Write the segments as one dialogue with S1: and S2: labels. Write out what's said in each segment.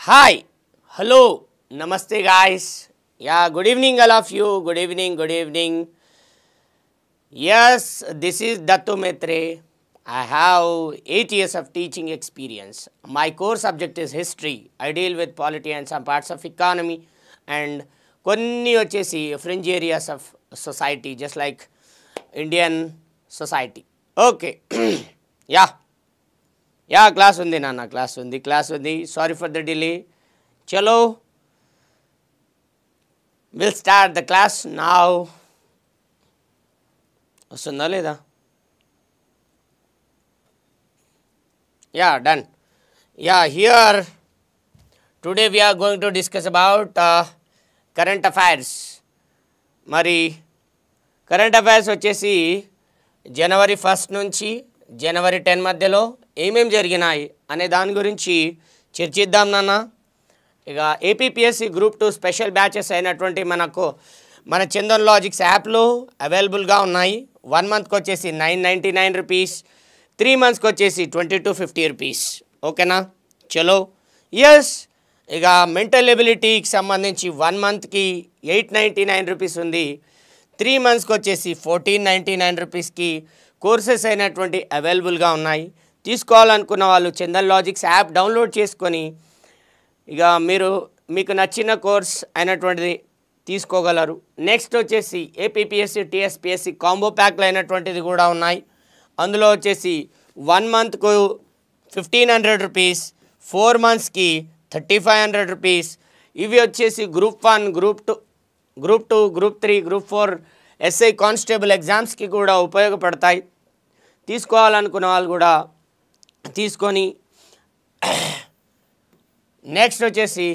S1: Hi, hello, namaste, guys. Yeah, good evening, all of you. Good evening, good evening. Yes, this is Dattu Maitre. I have eight years of teaching experience. My core subject is history. I deal with polity and some parts of economy and కొన్ని వచ్చేసి fringe areas of society just like Indian society okay yeah Yeah class ఉంది నాన్న class ఉంది class ఉంది. Sorry for the delay చలో will start the class now వస్తుందా లేదా? Yeah done yeah here today we are going to discuss about current affairs మరి current affairs వచ్చేసి జనవరి first నుంచి జనవరి టెన్ మధ్యలో ఏమేం జరిగినాయి అనే దాని గురించి చర్చిద్దాం నాన్న. ఇక APPSC group two special batches అయినటువంటి మనకు మన చందన్ లాజిక్స్ యాప్లో అవైలబుల్గా ఉన్నాయి. వన్ మంత్కి వచ్చేసి nine ninety nine rupees three మంత్స్కి వచ్చేసి ట్వంటీ టూ ఫిఫ్టీ రూపీస్ ఓకేనా చలో? ఎస్ ఇక మెంటల్ ఎబిలిటీకి సంబంధించి వన్ మంత్కి ఎయిట్ నైంటీ నైన్ రూపీస్ ఉంది. త్రీ మంత్స్కి వచ్చేసి ఫోర్టీన్ నైంటీ నైన్ రూపీస్కి కోర్సెస్ అయినటువంటి అవైలబుల్గా ఉన్నాయి. తీసుకోవాలనుకున్న వాళ్ళు చందన్ లాజిక్స్ యాప్ డౌన్లోడ్ చేసుకొని ఇక మీరు మీకు నచ్చిన కోర్స్ అయినటువంటిది తీసుకోగలరు. నెక్స్ట్ వచ్చేసి ఏపీపీఎస్సి టీఎస్పిఎస్సి కాంబో ప్యాక్లు అయినటువంటిది కూడా ఉన్నాయి. అందులో వచ్చేసి వన్ మంత్కు ఫిఫ్టీన్ హండ్రెడ్ రూపీస్ ఫోర్ మంత్స్కి థర్టీ ఫైవ్ హండ్రెడ్ రూపీస్. ఇవి వచ్చేసి group one group two group two group three group four SI constable ఎగ్జామ్స్కి కూడా ఉపయోగపడతాయి. తీసుకోవాలనుకున్న వాళ్ళు కూడా తీసుకొని నెక్స్ట్ వచ్చేసి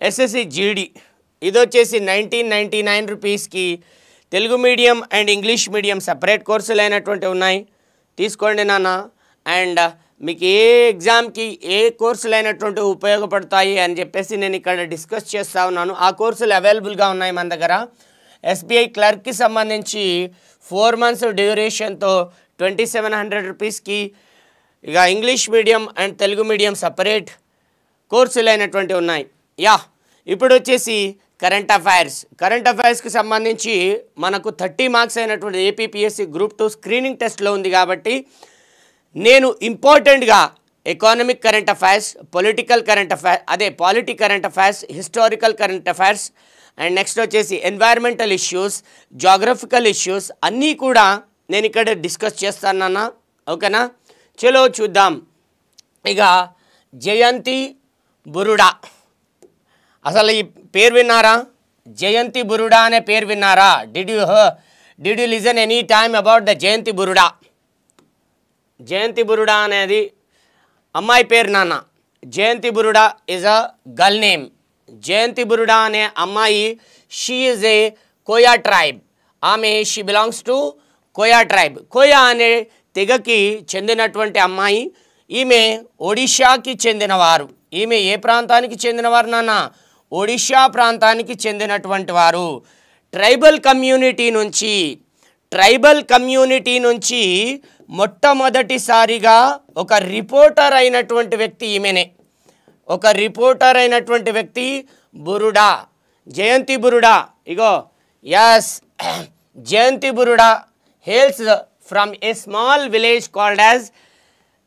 S1: ఎస్ఎస్సి జీడి. ఇది వచ్చేసి నైన్టీన్ నైంటీ నైన్ రూపీస్కి Telugu medium and English medium separate కోర్సులు అయినటువంటి ఉన్నాయి. తీసుకోండి నాన్న. అండ్ మీకు ఏ ఎగ్జామ్కి ఏ కోర్సులు అయినటువంటి ఉపయోగపడతాయి అని చెప్పేసి నేను ఇక్కడ డిస్కస్ చేస్తూ ఉన్నాను. ఆ కోర్సులు అవైలబుల్గా ఉన్నాయి మన దగ్గర. ఎస్బీఐ క్లర్క్కి సంబంధించి ఫోర్ మంత్స్ డ్యూరేషన్తో ట్వంటీ సెవెన్ హండ్రెడ్ రూపీస్కి ఇక English medium and Telugu medium separate కోర్సులు అయినటువంటి ఉన్నాయి. యా ఇప్పుడు వచ్చేసి కరెంట్ అఫైర్స్. కరెంట్ అఫైర్స్కి సంబంధించి మనకు థర్టీ మార్క్స్ అయినటువంటి ఏపీపీఎస్సి గ్రూప్ టూ స్క్రీనింగ్ టెస్ట్లో ఉంది కాబట్టి నేను ఇంపార్టెంట్గా economic current affairs political current affair అదే polity current affairs historical current affairs and next వచ్చేసి ఎన్వైర్మెంటల్ ఇష్యూస్ జాగ్రఫికల్ ఇష్యూస్ అన్నీ కూడా నేను ఇక్కడ డిస్కస్ చేస్తానన్నా ఓకేనా? చలో చూద్దాం. ఇక జయంతి బురుడా. అసలు ఈ పేరు విన్నారా? జయంతి బురుడా అనే పేరు విన్నారా? Did you did you listen any time about the Jayanti Buruda? Jayanti Buruda అనేది అమ్మాయి పేరు నాన్న. Jayanti Buruda is a girl name Jayanti Buruda అనే అమ్మాయి she is a Koya tribe ఆమె she belongs to Koya tribe Koya అనే తెగకి చెందినటువంటి అమ్మాయి. ఈమె ఒడిషాకి చెందినవారు. ఈమె ఏ ప్రాంతానికి చెందినవారు నాన్న? ఒడిషా ప్రాంతానికి చెందినటువంటి వారు. ట్రైబల్ కమ్యూనిటీ నుంచి ట్రైబల్ కమ్యూనిటీ నుంచి మొట్టమొదటిసారిగా ఒక రిపోర్టర్ అయినటువంటి వ్యక్తి ఈమెనే. ఒక రిపోర్టర్ అయినటువంటి వ్యక్తి బురుడా. జయంతి బురుడా. ఇగో yes Jayanti Buruda. Hails from a small village called as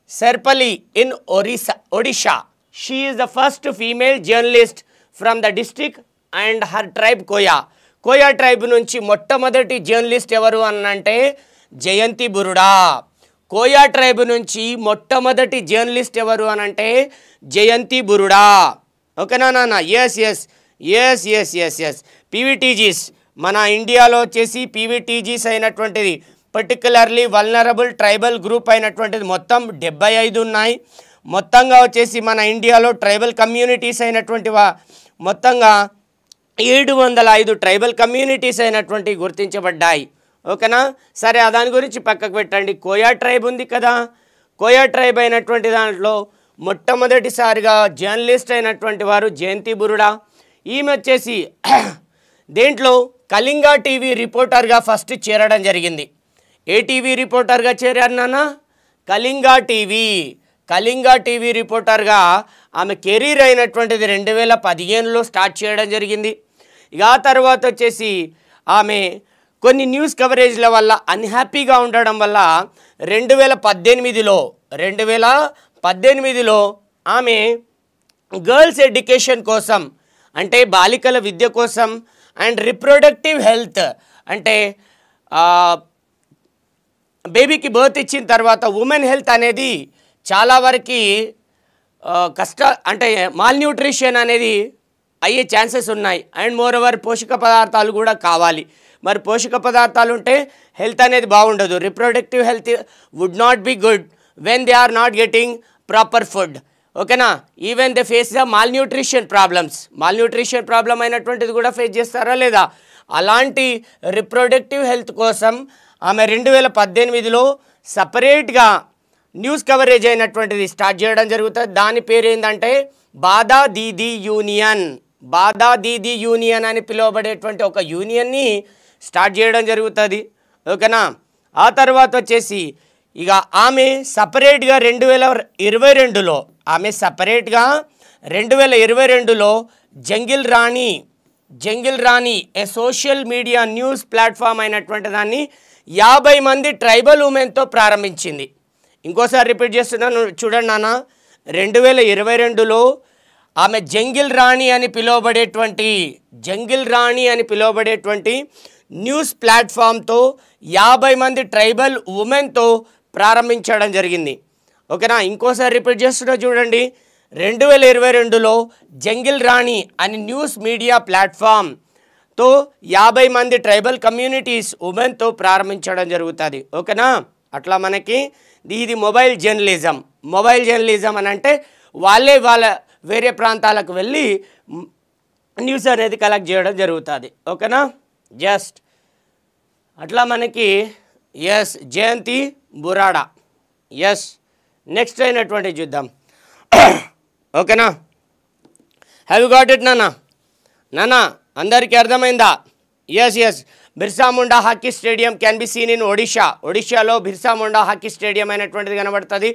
S1: Serpali in Orissa, Odisha. She is the first female journalist from the district and her tribe Koya. Koya tribe నుంచి మొట్టమొదటి journalist ఎవరు అనంటే జయంతి Buruda. Koya tribe నుంచి మొట్టమొదటి journalist ఎవరు అనంటే జయంతి బురుడా. ఓకేనా నాన్న S S S S S S PVTGs మన ఇండియాలో వచ్చేసి పీవీటీజీస్ అయినటువంటిది. పర్టికులర్లీ వల్నరబుల్ ట్రైబల్ గ్రూప్ అయినటువంటిది మొత్తం డెబ్బై ఐదు ఉన్నాయి. మొత్తంగా వచ్చేసి మన ఇండియాలో ట్రైబల్ కమ్యూనిటీస్ అయినటువంటి మొత్తంగా ఏడు వందల ఐదు ట్రైబల్ కమ్యూనిటీస్ అయినటువంటి గుర్తించబడ్డాయి. ఓకేనా? సరే దాని గురించి పక్కకు పెట్టండి. కోయా ట్రైబ్ ఉంది కదా. కోయా ట్రైబ్ అయినటువంటి దాంట్లో మొట్టమొదటిసారిగా జర్నలిస్ట్ అయినటువంటి వారు జయంతి బురుడా. ఈమె వచ్చేసి దేంట్లో కళింగా టీవీ రిపోర్టర్గా ఫస్ట్ చేరడం జరిగింది. ఏ టీవీ రిపోర్టర్గా చేరారు నాన్న? కళింగా టీవీ. కళింగ టీవీ రిపోర్టర్గా ఆమె కెరీర్ అయినటువంటిది రెండు వేల పదిహేనులో స్టార్ట్ చేయడం జరిగింది. ఇక ఆ తర్వాత వచ్చేసి ఆమె కొన్ని న్యూస్ కవరేజ్ల వల్ల అన్హ్యాపీగా ఉండడం వల్ల రెండు వేల పద్దెనిమిదిలో రెండు వేల పద్దెనిమిదిలో ఆమె గర్ల్స్ ఎడ్యుకేషన్ కోసం అంటే బాలికల విద్య కోసం అండ్ రిప్రొడక్టివ్ హెల్త్ అంటే బేబీకి బర్త్ ఇచ్చిన తర్వాత ఉమెన్ హెల్త్ అనేది చాలా వరకు కష్ట అంటే మాల్న్యూట్రిషన్ అనేది అయ్యే ఛాన్సెస్ ఉన్నాయి. అండ్ మోర్ ఓవర్ పోషక పదార్థాలు కూడా కావాలి. మరి పోషక పదార్థాలు ఉంటే హెల్త్ అనేది బాగుండదు. Reproductive health would not be good when they are not getting proper food. ఓకేనా? Even they face the malnutrition problems. Malnutrition problem అయినటువంటిది కూడా ఫేస్ చేస్తారా లేదా? అలాంటి రిప్రొడక్టివ్ హెల్త్ కోసం ఆమె రెండు వేల పద్దెనిమిదిలో సపరేట్గా న్యూస్ కవరేజ్ అయినటువంటిది స్టార్ట్ చేయడం జరుగుతుంది. దాని పేరు ఏంటంటే బాదా దీదీ యూనియన్. బాదా దీదీ యూనియన్ అని పిలువబడేటువంటి ఒక యూనియన్ని స్టార్ట్ చేయడం జరుగుతుంది. ఓకేనా? ఆ తర్వాత వచ్చేసి ఇక ఆమె సపరేట్గా రెండు వేల ఇరవై రెండులో ఆమె సపరేట్గా రెండు వేల ఇరవై రెండులో jungle Rani jungle Rani a social media news platform అయినటువంటి దాన్ని యాభై మంది ట్రైబల్ ఉమెన్తో ప్రారంభించింది. ఇంకోసారి రిపీట్ చేస్తున్నాను చూడండి నాన్న. రెండు వేల ఇరవై రెండులో ఆమె జంగిల్ రాణి అని పిలువబడేటువంటి జంగిల్ రాణి అని పిలువబడేటువంటి న్యూస్ ప్లాట్ఫామ్తో యాభై మంది ట్రైబల్ ఉమెన్తో ప్రారంభించడం జరిగింది. ఓకేనా? ఇంకోసారి రిపీట్ చేస్తున్నా చూడండి. రెండు వేల ఇరవై రెండులో జంగిల్ రాణి అని న్యూస్ మీడియా ప్లాట్ఫామ్తో యాభై మంది ట్రైబల్ కమ్యూనిటీస్ ఉమెన్తో ప్రారంభించడం జరుగుతుంది. ఓకేనా? అట్లా మనకి ఇది మొబైల్ జర్నలిజం. మొబైల్ జర్నలిజం అని అంటే వాళ్ళే వాళ్ళ వేరే ప్రాంతాలకు వెళ్ళి న్యూస్ అనేది కలెక్ట్ చేయడం జరుగుతుంది. ఓకేనా? జస్ట్ అట్లా మనకి yes Jayanti Buruda. Yes. Next అయినటువంటి చూద్దాం. ఓకేనా? హ్యావ్ యూ గాట్ ఇట్ నాన్న? నానా అందరికీ అర్థమైందా? Yes yes Birsa Munda hockey stadium can be seen in Odisha. ఒడిషాలో Birsa Munda hockey stadium అయినటువంటిది కనబడుతుంది.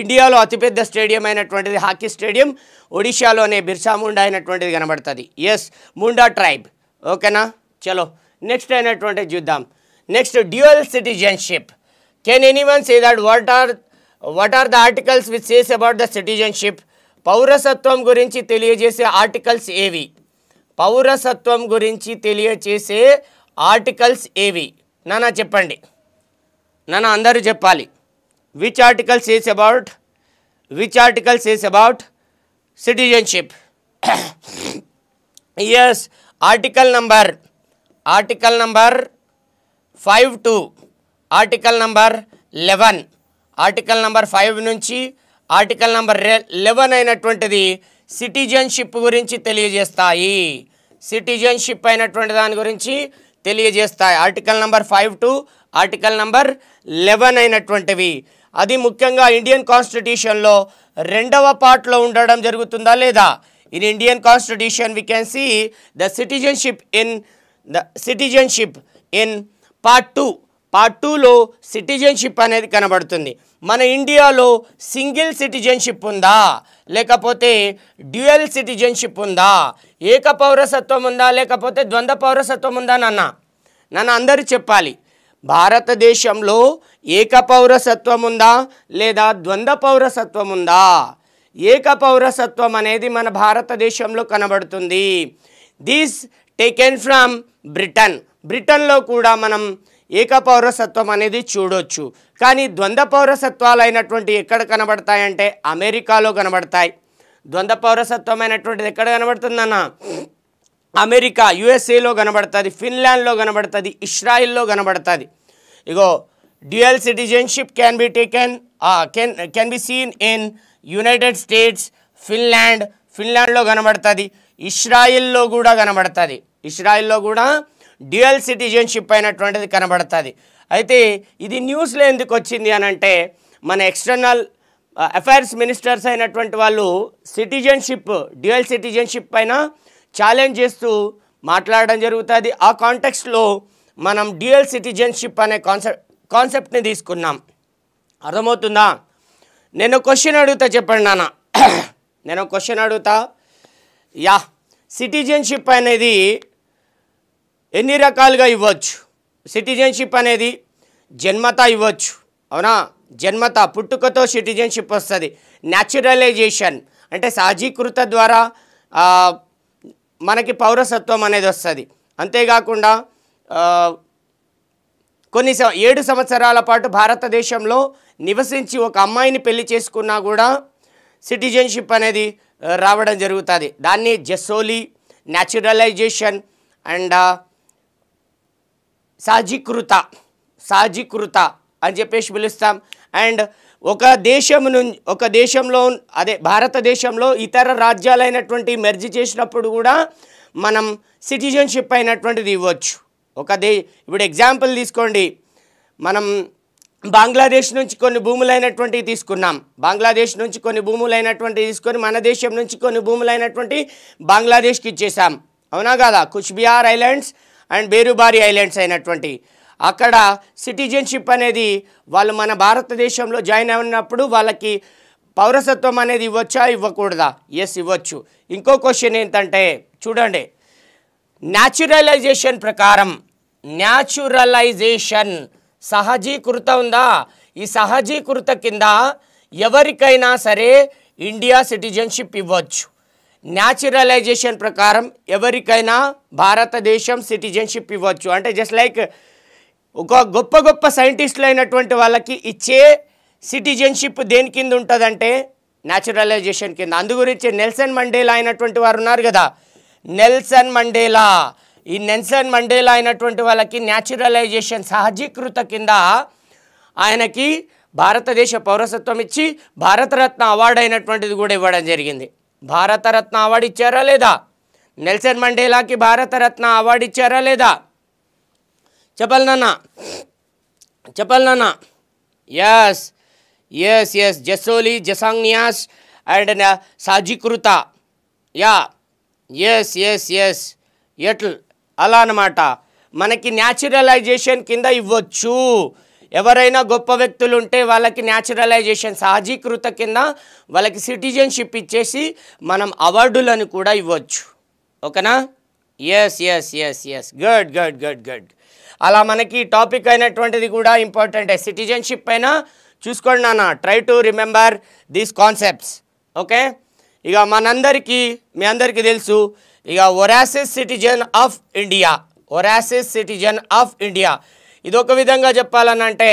S1: ఇండియాలో అతిపెద్ద స్టేడియం అయినటువంటిది హాకీ స్టేడియం. ఒడిషాలోనే బిర్సా ముండా అయినటువంటిది కనబడుతుంది. ఎస్ ముండా ట్రైబ్ ఓకేనా? చలో నెక్స్ట్ అయినటువంటిది చూద్దాం. Next dual citizenship can anyone say that what are what are the articles which says about the citizenship పౌరసత్వం గురించి తెలియజేసే ఆర్టికల్స్ ఏవి? పౌరసత్వం గురించి తెలియచేసే ఆర్టికల్స్ ఏవి? నానా చెప్పండి. నన్ను అందరూ చెప్పాలి. Which articles is about which articles is about citizenship yes article number article number five to article number eleven article number five నుంచి ఆర్టికల్ నంబర్ లెవెన్ అయినటువంటిది సిటిజన్షిప్ గురించి తెలియజేస్తాయి. సిటిజన్షిప్ అయినటువంటి దాని గురించి తెలియజేస్తాయి. Article number five to article number eleven అయినటువంటివి. అది ముఖ్యంగా ఇండియన్ కాన్స్టిట్యూషన్లో రెండవ పార్ట్లో ఉండడం జరుగుతుందా లేదా? In Indian constitution we can see the citizenship in the citizenship in part two part టూలో సిటిజన్షిప్ అనేది కనబడుతుంది. మన ఇండియాలో సింగిల్ సిటిజన్షిప్ ఉందా? లేకపోతే డ్యూయల్ సిటిజన్షిప్ ఉందా? ఏక పౌరసత్వం ఉందా? లేకపోతే ద్వంద్వ పౌరసత్వం ఉందా నాన్న? నన్ను అందరూ చెప్పాలి. భారతదేశంలో ఏక పౌరసత్వం ఉందా? లేదా ద్వంద్వ పౌరసత్వం ఉందా? ఏక పౌరసత్వం అనేది మన భారతదేశంలో కనబడుతుంది. దిస్ టేకెన్ ఫ్రమ్ బ్రిటన్ బ్రిటన్లో కూడా మనం ఏక పౌరసత్వం అనేది చూడొచ్చు. కానీ ద్వంద్వ పౌరసత్వాలు అయినటువంటి ఎక్కడ కనబడతాయంటే అమెరికాలో కనబడతాయి. ద్వంద్వ పౌరసత్వం అయినటువంటిది ఎక్కడ కనబడుతుందన్న? అమెరికా యుఎస్ఏలో కనబడుతుంది ఫిన్లాండ్లో కనబడుతుంది ఇస్రాయిల్లో కనబడుతుంది. ఇగో dual citizenship can be taken can can be seen in United States Finland ఫిన్లాండ్లో కనబడుతుంది ఇస్రాయిల్లో కూడా కనబడుతుంది. ఇస్రాయిల్లో కూడా డ్యూయల్ సిటిజన్షిప్ అయినటువంటిది కనబడుతుంది. అయితే ఇది న్యూస్లో ఎందుకు వచ్చింది అని అంటే మన ఎక్స్టర్నల్ అఫైర్స్ మినిస్టర్స్ అయినటువంటి వాళ్ళు సిటిజన్షిప్ డ్యూయల్ సిటిజన్షిప్ పైన ఛాలెంజ్ చేస్తూ మాట్లాడడం జరుగుతుంది. ఆ కాంటెక్స్లో మనం డ్యూయల్ సిటిజన్షిప్ అనే కాన్సెప్ట్ కాన్సెప్ట్ని తీసుకున్నాం. అర్థమవుతుందా? నేను క్వశ్చన్ అడుగుతా చెప్పండి నాన్న. నేను క్వశ్చన్ అడుగుతా. యా సిటిజన్షిప్ అనేది ఎన్ని రకాలుగా ఇవ్వచ్చు? సిటిజన్షిప్ అనేది జన్మత ఇవ్వచ్చు. అవునా? జన్మత పుట్టుకతో సిటిజన్షిప్ వస్తుంది. న్యాచురలైజేషన్ అంటే సహజీకృత ద్వారా మనకి పౌరసత్వం అనేది వస్తుంది. అంతేకాకుండా కొన్ని సం- ఏడు సంవత్సరాల పాటు భారతదేశంలో నివసించి ఒక అమ్మాయిని పెళ్ళి చేసుకున్నా కూడా సిటిజన్షిప్ అనేది రావడం జరుగుతుంది. దాన్ని జెసోలీ న్యాచురలైజేషన్ అండ్ సాజీకృత సాజీకృత అని చెప్పేసి పిలుస్తాం. అండ్ ఒక దేశం నుంచి ఒక దేశంలో అదే భారతదేశంలో ఇతర రాజ్యాలైనటువంటి మెర్జ్ చేసినప్పుడు కూడా మనం సిటిజన్షిప్ అయినటువంటిది ఇవ్వచ్చు. ఒక దే ఇప్పుడు ఎగ్జాంపుల్ తీసుకోండి. మనం బంగ్లాదేశ్ నుంచి కొన్ని భూములైనటువంటివి తీసుకున్నాం. బంగ్లాదేశ్ నుంచి కొన్ని భూములైనటువంటివి తీసుకొని మన దేశం నుంచి కొన్ని భూములైనటువంటి బంగ్లాదేశ్కి ఇచ్చేసాం. అవునా కదా? Cooch Behar islands and Berubari islands అయినటువంటి. అక్కడ సిటిజన్షిప్ అనేది వాళ్ళు మన భారతదేశంలో జాయిన్ అయినప్పుడు వాళ్ళకి పౌరసత్వం అనేది ఇవ్వచ్చా ఇవ్వకూడదా? ఎస్ ఇవ్వచ్చు. ఇంకో క్వశ్చన్ ఏంటంటే చూడండి. న్యాచురలైజేషన్ ప్రకారం న్యాచురలైజేషన్ సహజీకృత ఉందా? ఈ సహజీకృత కింద ఎవరికైనా సరే ఇండియా సిటిజన్షిప్ ఇవ్వచ్చు. న్యాచురలైజేషన్ ప్రకారం ఎవరికైనా భారతదేశం సిటిజన్షిప్ ఇవ్వచ్చు. అంటే జస్ట్ లైక్ ఒక గొప్ప గొప్ప సైంటిస్టులు అయినటువంటి వాళ్ళకి ఇచ్చే సిటిజన్షిప్ దేని కింద ఉంటుందంటే న్యాచురలైజేషన్ కింద. అందు గురించి నెల్సన్ మండేలా అయినటువంటి వారు ఉన్నారు కదా. నెల్సన్ మండేలా ఈ నెల్సన్ మండేలా అయినటువంటి వాళ్ళకి న్యాచురలైజేషన్ సహజీకృత కింద ఆయనకి భారతదేశ పౌరసత్వం ఇచ్చి భారతరత్న అవార్డు అయినటువంటిది కూడా ఇవ్వడం జరిగింది. భారతరత్న అవార్డు ఇచ్చారా లేదా? నెల్సన్ మండేలాకి భారతరత్న అవార్డు ఇచ్చారా లేదా? చెప్పాలి నాన్న. చెప్పాలి నాన్న. ఎస్ ఎస్ ఎస్ జసోలి జసాంగ్నియాస్ అండ్ సాజీకృత యా ఎస్ ఎస్ ఎస్ ఎట్ల్ అలా అనమాట మనకి న్యాచురలైజేషన్ కింద ఇవ్వచ్చు. ఎవరైనా గొప్ప వ్యక్తులు ఉంటే వాళ్ళకి న్యాచురలైజేషన్ సహజీకృత కింద వాళ్ళకి సిటిజన్షిప్ ఇచ్చేసి మనం అవార్డులను కూడా ఇవ్వచ్చు. ఓకేనా? Yes yes yes yes good good good good అలా మనకి టాపిక్ అయినటువంటిది కూడా ఇంపార్టెంట్. సిటిజన్షిప్ పైన చూసుకోండి నాన్న. Try to remember these concepts okay? ఇక మనందరికీ మీ అందరికీ తెలుసు ఇక overseas citizen of India. Overseas citizen of India. ఇదొక విధంగా విధంగా చెప్పాలనంటే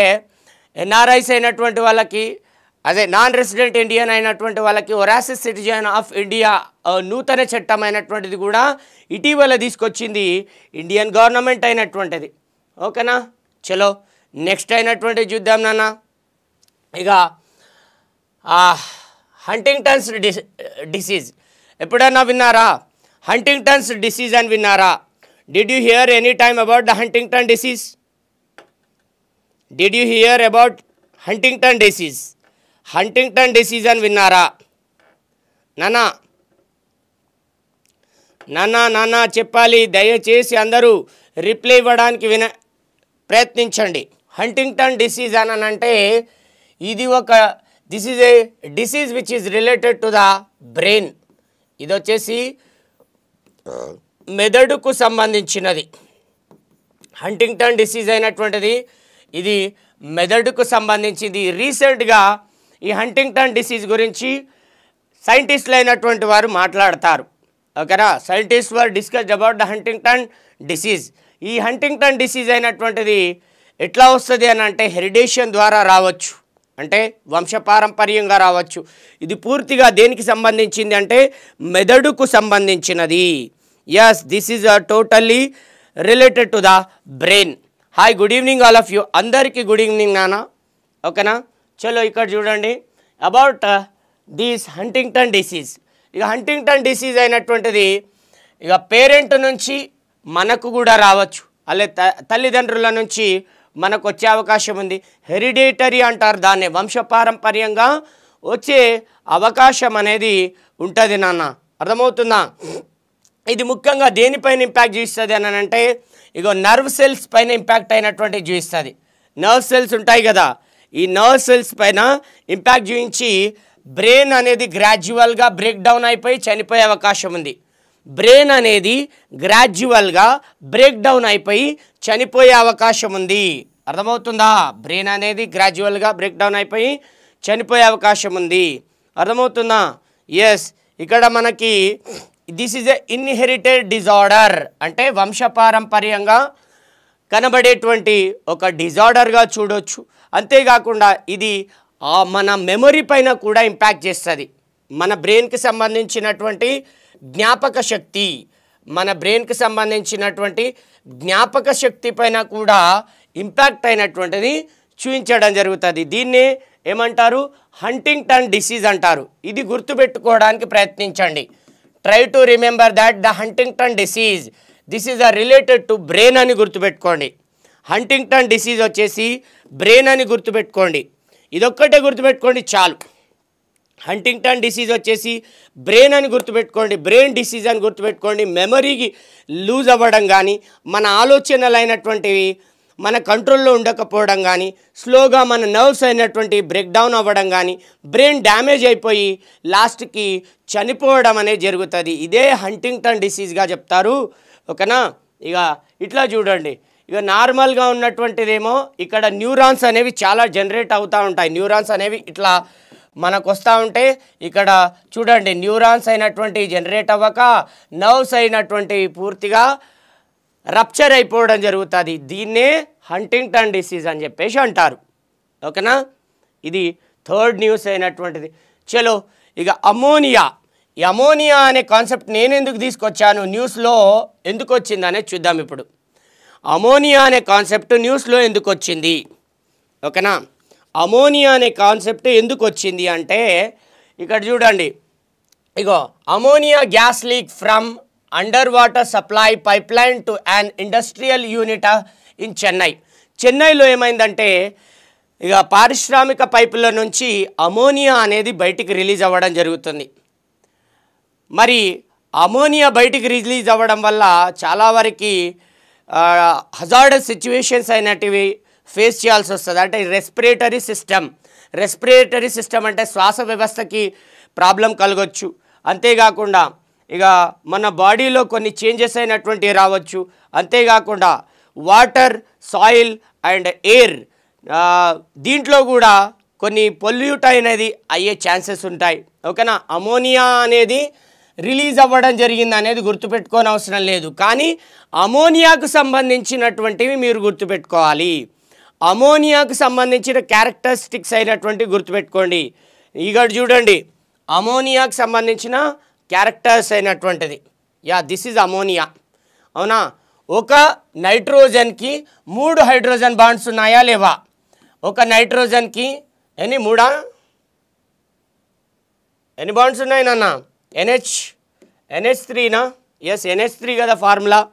S1: ఎన్ఆర్ఐస్ అయినటువంటి వాళ్ళకి అదే నాన్ రెసిడెంట్ ఇండియన్ అయినటువంటి వాళ్ళకి ఒరాసిస్ సిటిజన్ ఆఫ్ ఇండియా నూతన చట్టం అయినటువంటిది కూడా ఇటీవల తీసుకొచ్చింది ఇండియన్ గవర్నమెంట్ అయినటువంటిది. ఓకేనా? చలో నెక్స్ట్ అయినటువంటి చూద్దాం నాన్న. ఇక హంటింగ్టన్స్ డిస్ డిసీజ్. ఎప్పుడైనా విన్నారా? హంటింగ్టన్స్ డిసీజ్ అని విన్నారా? Did you hear any time about the Huntington disease did you hear about Huntington disease Huntington disease అని విన్నారా? నానా. నానా నానా చెప్పాలి. దయచేసి అందరూ రిప్లై ఇవ్వడానికి విన ప్రయత్నించండి. హంటింగ్టన్ డిసీజ్ అని అంటే ఇది ఒక this is a disease which is related to the brain. ఇది వచ్చేసి మెదడుకు సంబంధించినది. హంటింగ్టన్ డిసీజ్ అయినటువంటిది ఇది మెదడుకు సంబంధించింది. రీసెంట్గా ఈ హంటింగ్టన్ డిసీజ్ గురించి సైంటిస్టులు అయినటువంటి వారు మాట్లాడతారు. ఓకేనా? Scientist were discuss about the Huntington disease. ఈ హంటింగ్టన్ డిసీజ్ అయినటువంటిది ఎట్లా వస్తుంది అని అంటే హెరిడేషన్ ద్వారా రావచ్చు. అంటే వంశపారంపర్యంగా రావచ్చు. ఇది పూర్తిగా దేనికి సంబంధించింది అంటే మెదడుకు సంబంధించినది. Yes this is totally related to the brain hi good evening all of you అందరికీ గుడ్ ఈవినింగ్ నాన్న ఓకేనా? చలో ఇక్కడ చూడండి. అబౌట్ దీస్ హంటింగ్టన్ డిసీజ్ ఇక హంటింగ్టన్ డిసీజ్ అయినటువంటిది ఇక పేరెంట్ నుంచి మనకు కూడా రావచ్చు. అలా త తల్లిదండ్రుల నుంచి మనకు వచ్చే అవకాశం ఉంది. హెరిడేటరీ అంటారు దాన్ని వంశపారంపర్యంగా వచ్చే అవకాశం అనేది ఉంటుంది నాన్న అర్థమవుతుందా? ఇది ముఖ్యంగా దేనిపైన ఇంపాక్ట్ చేస్తుంది అని అంటే ఇగో నర్వ్ సెల్స్ పైన ఇంపాక్ట్ అయినటువంటి చూపిస్తుంది నర్వ్ సెల్స్ ఉంటాయి కదా ఈ నర్వ్ సెల్స్ పైన ఇంపాక్ట్ చూపించి బ్రెయిన్ అనేది గ్రాడ్యువల్గా బ్రేక్ డౌన్ అయిపోయి చనిపోయే అవకాశం ఉంది. బ్రెయిన్ అనేది గ్రాడ్యువల్గా బ్రేక్ డౌన్ అయిపోయి చనిపోయే అవకాశం ఉంది. అర్థమవుతుందా? బ్రెయిన్ అనేది గ్రాడ్యువల్గా బ్రేక్ డౌన్ అయిపోయి చనిపోయే అవకాశం ఉంది. అర్థమవుతుందా? ఎస్ ఇక్కడ మనకి this is a inherited disorder అంటే వంశపారంపర్యంగా కనబడేటువంటి ఒక డిజార్డర్గా చూడొచ్చు. అంతేకాకుండా ఇది మన మెమొరీ పైన కూడా ఇంపాక్ట్ చేస్తుంది. మన బ్రెయిన్కి సంబంధించినటువంటి జ్ఞాపక శక్తి మన బ్రెయిన్కి సంబంధించినటువంటి జ్ఞాపక శక్తి పైన కూడా ఇంపాక్ట్ అయినటువంటిది చూపించడం జరుగుతుంది. దీన్ని ఏమంటారు? హంటింగ్టన్ డిసీజ్ అంటారు. ఇది గుర్తుపెట్టుకోవడానికి ప్రయత్నించండి. Try to remember that the Huntington disease this is a related to brain అని గుర్తుపెట్టుకోండి. హంటింగ్టన్ డిసీజ్ వచ్చేసి బ్రెయిన్ అని గుర్తుపెట్టుకోండి. ఇదొక్కటే గుర్తుపెట్టుకోండి చాలు. హంటింగ్టన్ డిసీజ్ వచ్చేసి బ్రెయిన్ అని గుర్తుపెట్టుకోండి. బ్రెయిన్ డిసీజ్ అని గుర్తుపెట్టుకోండి. మెమరీకి లూజ్ అవ్వడం కానీ మన ఆలోచనలు అయినటువంటివి మన కంట్రోల్లో ఉండకపోవడం కానీ స్లోగా మన నర్వ్స్ అయినటువంటి బ్రేక్ డౌన్ అవ్వడం కానీ బ్రెయిన్ డ్యామేజ్ అయిపోయి లాస్ట్కి చనిపోవడం అనేది జరుగుతుంది. ఇదే హంటింగ్టన్ డిసీజ్గా చెప్తారు. ఓకేనా? ఇక ఇట్లా చూడండి. ఇక నార్మల్గా ఉన్నటువంటిదేమో ఇక్కడ న్యూరాన్స్ అనేవి చాలా జనరేట్ అవుతూ ఉంటాయి. న్యూరాన్స్ అనేవి ఇట్లా మనకు వస్తూ ఉంటే ఇక్కడ చూడండి న్యూరాన్స్ అయినటువంటి జనరేట్ అవ్వక నర్వ్స్ అయినటువంటి పూర్తిగా రప్చర్ అయిపోవడం జరుగుతుంది. దీన్నే హంటింగ్టన్ డిసీజ్ అని చెప్పేసి అంటారు. ఓకేనా? ఇది థర్డ్ న్యూస్ అయినటువంటిది. చలో ఇక అమోనియా. ఈ అమోనియా అనే కాన్సెప్ట్ నేను ఎందుకు తీసుకొచ్చాను? న్యూస్లో ఎందుకు వచ్చింది అనేది చూద్దాం ఇప్పుడు. అమోనియా అనే కాన్సెప్ట్ న్యూస్లో ఎందుకు వచ్చింది ఓకేనా? అమోనియా అనే కాన్సెప్ట్ ఎందుకు వచ్చింది అంటే ఇక్కడ చూడండి. ఇగో ammonia gas leak from under water supply pipeline to an industrial unit in Chennai చెన్నైలో ఏమైందంటే ఇక పారిశ్రామిక పైపుల నుంచి అమోనియా అనేది బయటికి రిలీజ్ అవ్వడం జరుగుతుంది. మరి అమోనియా బయటికి రిలీజ్ అవ్వడం వల్ల చాలా వరకు హజార్డస్ సిచ్యువేషన్స్ అయినటివి ఫేస్ చేయాల్సి వస్తుంది. అంటే రెస్పిరేటరీ సిస్టమ్ రెస్పిరేటరీ సిస్టమ్ అంటే శ్వాస వ్యవస్థకి ప్రాబ్లం కలగొచ్చు. అంతేకాకుండా ఇక మన బాడీలో కొన్ని చేంజెస్ అయినటువంటివి రావచ్చు. అంతేకాకుండా వాటర్ సాయిల్ అండ్ ఎయిర్ దీంట్లో కూడా కొన్ని పొల్యూట్ అనేది అయ్యే ఛాన్సెస్ ఉంటాయి. ఓకేనా? అమోనియా అనేది రిలీజ్ అవ్వడం జరిగింది అనేది గుర్తుపెట్టుకోని అవసరం లేదు. కానీ అమోనియాకు సంబంధించినటువంటివి మీరు గుర్తుపెట్టుకోవాలి. అమోనియాకు సంబంధించిన క్యారెక్టరిస్టిక్స్ అయినటువంటివి గుర్తుపెట్టుకోండి. ఇక్కడ చూడండి. అమోనియాకు సంబంధించిన characters అయినటువంటిది. Yeah this is ammonia. అవునా? ఒక నైట్రోజన్కి మూడు హైడ్రోజన్ బాండ్స్ ఉన్నాయా లేవా? ఒక నైట్రోజన్కి ఎన్ని మూడా? ఎన్ని బాండ్స్ ఉన్నాయి నాన్న? ఎన్హెచ్? ఎన్హెచ్ త్రీనా ఎస్ ఎన్హెచ్ త్రీ కదా ఫార్ములా.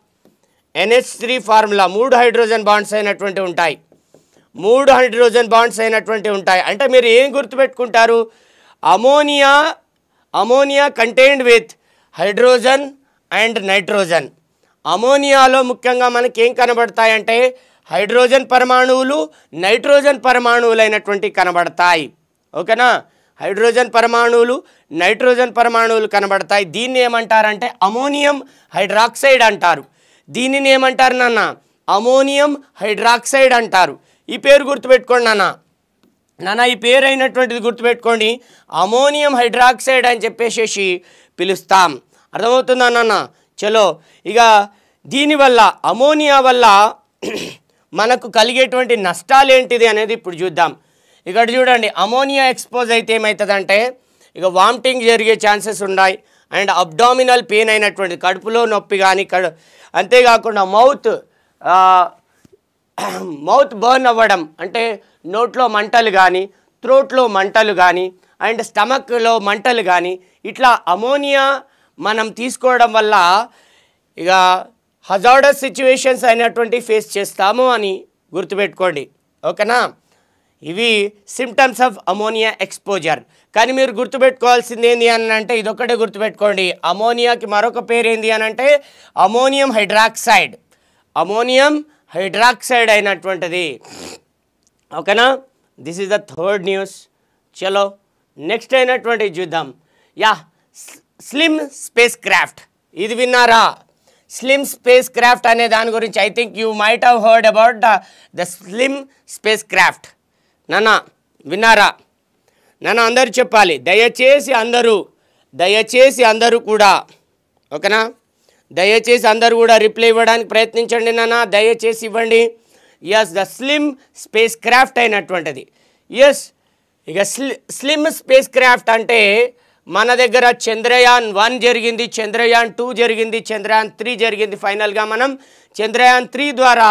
S1: ఎన్హెచ్ త్రీ ఫార్ములా మూడు హైడ్రోజన్ బాండ్స్ అయినటువంటి ఉంటాయి. మూడు హైడ్రోజన్ బాండ్స్ అయినటువంటి ఉంటాయి. అంటే మీరు ఏం గుర్తుపెట్టుకుంటారు? Ammonia ammonia contained with hydrogen and nitrogen. అమోనియాలో ముఖ్యంగా మనకి ఏం కనబడతాయంటే హైడ్రోజన్ పరమాణువులు నైట్రోజన్ పరమాణువులైనటువంటి కనబడతాయి. ఓకేనా? హైడ్రోజన్ పరమాణువులు నైట్రోజన్ పరమాణువులు కనబడతాయి. దీన్ని ఏమంటారంటే అమోనియం హైడ్రాక్సైడ్ అంటారు. దీనిని ఏమంటారు నాన్న? అమోనియం హైడ్రాక్సైడ్ అంటారు. ఈ పేరు గుర్తుపెట్టుకోండి నాన్న. నానా ఈ పేరు అయినటువంటిది గుర్తుపెట్టుకోండి. అమోనియం హైడ్రాక్సైడ్ అని చెప్పేసేసి పిలుస్తాం. అర్థమవుతుందా నాన్న చలో ఇక దీనివల్ల అమోనియా వల్ల మనకు కలిగేటువంటి నష్టాలు ఏంటిది అనేది ఇప్పుడు చూద్దాం. ఇక్కడ చూడండి అమోనియా ఎక్స్పోజ్ అయితే ఏమవుతుందంటే ఇక వామిటింగ్ జరిగే ఛాన్సెస్ ఉన్నాయి. అండ్ అబ్డామినల్ పెయిన్ అయినటువంటి కడుపులో నొప్పి కానీ కడు అంతేకాకుండా మౌత్ మౌత్ బర్న్ అవ్వడం. అంటే నోట్లో మంటలు కానీ త్రోట్లో మంటలు కానీ అండ్ స్టమక్లో మంటలు కానీ ఇట్లా అమోనియా మనం తీసుకోవడం వల్ల ఇక హజార్డస్ సిచ్యువేషన్స్ అయినటువంటి ఫేస్ చేస్తాము అని గుర్తుపెట్టుకోండి. ఓకేనా? ఇవి సిమ్టమ్స్ ఆఫ్ అమోనియా ఎక్స్పోజర్ కానీ మీరు గుర్తుపెట్టుకోవాల్సింది ఏంది అని అంటే ఇదొక్కటే గుర్తుపెట్టుకోండి. అమోనియాకి మరొక పేరు ఏంటి అని అంటే అమోనియం హైడ్రాక్సైడ్ అమోనియం హైడ్రాక్సైడ్ అయినటువంటిది. ఓకేనా? This is the third news చలో నెక్స్ట్ అయినటువంటి చూద్దాం. యా స్లిమ్ స్పేస్ క్రాఫ్ట్ ఇది విన్నారా? స్లిమ్ స్పేస్ క్రాఫ్ట్ అనే దాని గురించి I think you might have heard about the the SLIM spacecraft నాన్న విన్నారా? నన్ను అందరూ చెప్పాలి. దయచేసి అందరూ దయచేసి అందరూ కూడా ఓకేనా? దయచేసి అందరూ కూడా రిప్లై ఇవ్వడానికి ప్రయత్నించండి నాన్న దయచేసి ఇవ్వండి. Yes the SLIM space craft అయినటువంటిది. ఎస్ ఇక స్లి స్లిమ్ స్పేస్ క్రాఫ్ట్ అంటే మన దగ్గర చంద్రయాన్ వన్ జరిగింది చంద్రయాన్ టూ జరిగింది చంద్రయాన్ త్రీ జరిగింది. ఫైనల్గా మనం చంద్రయాన్ త్రీ ద్వారా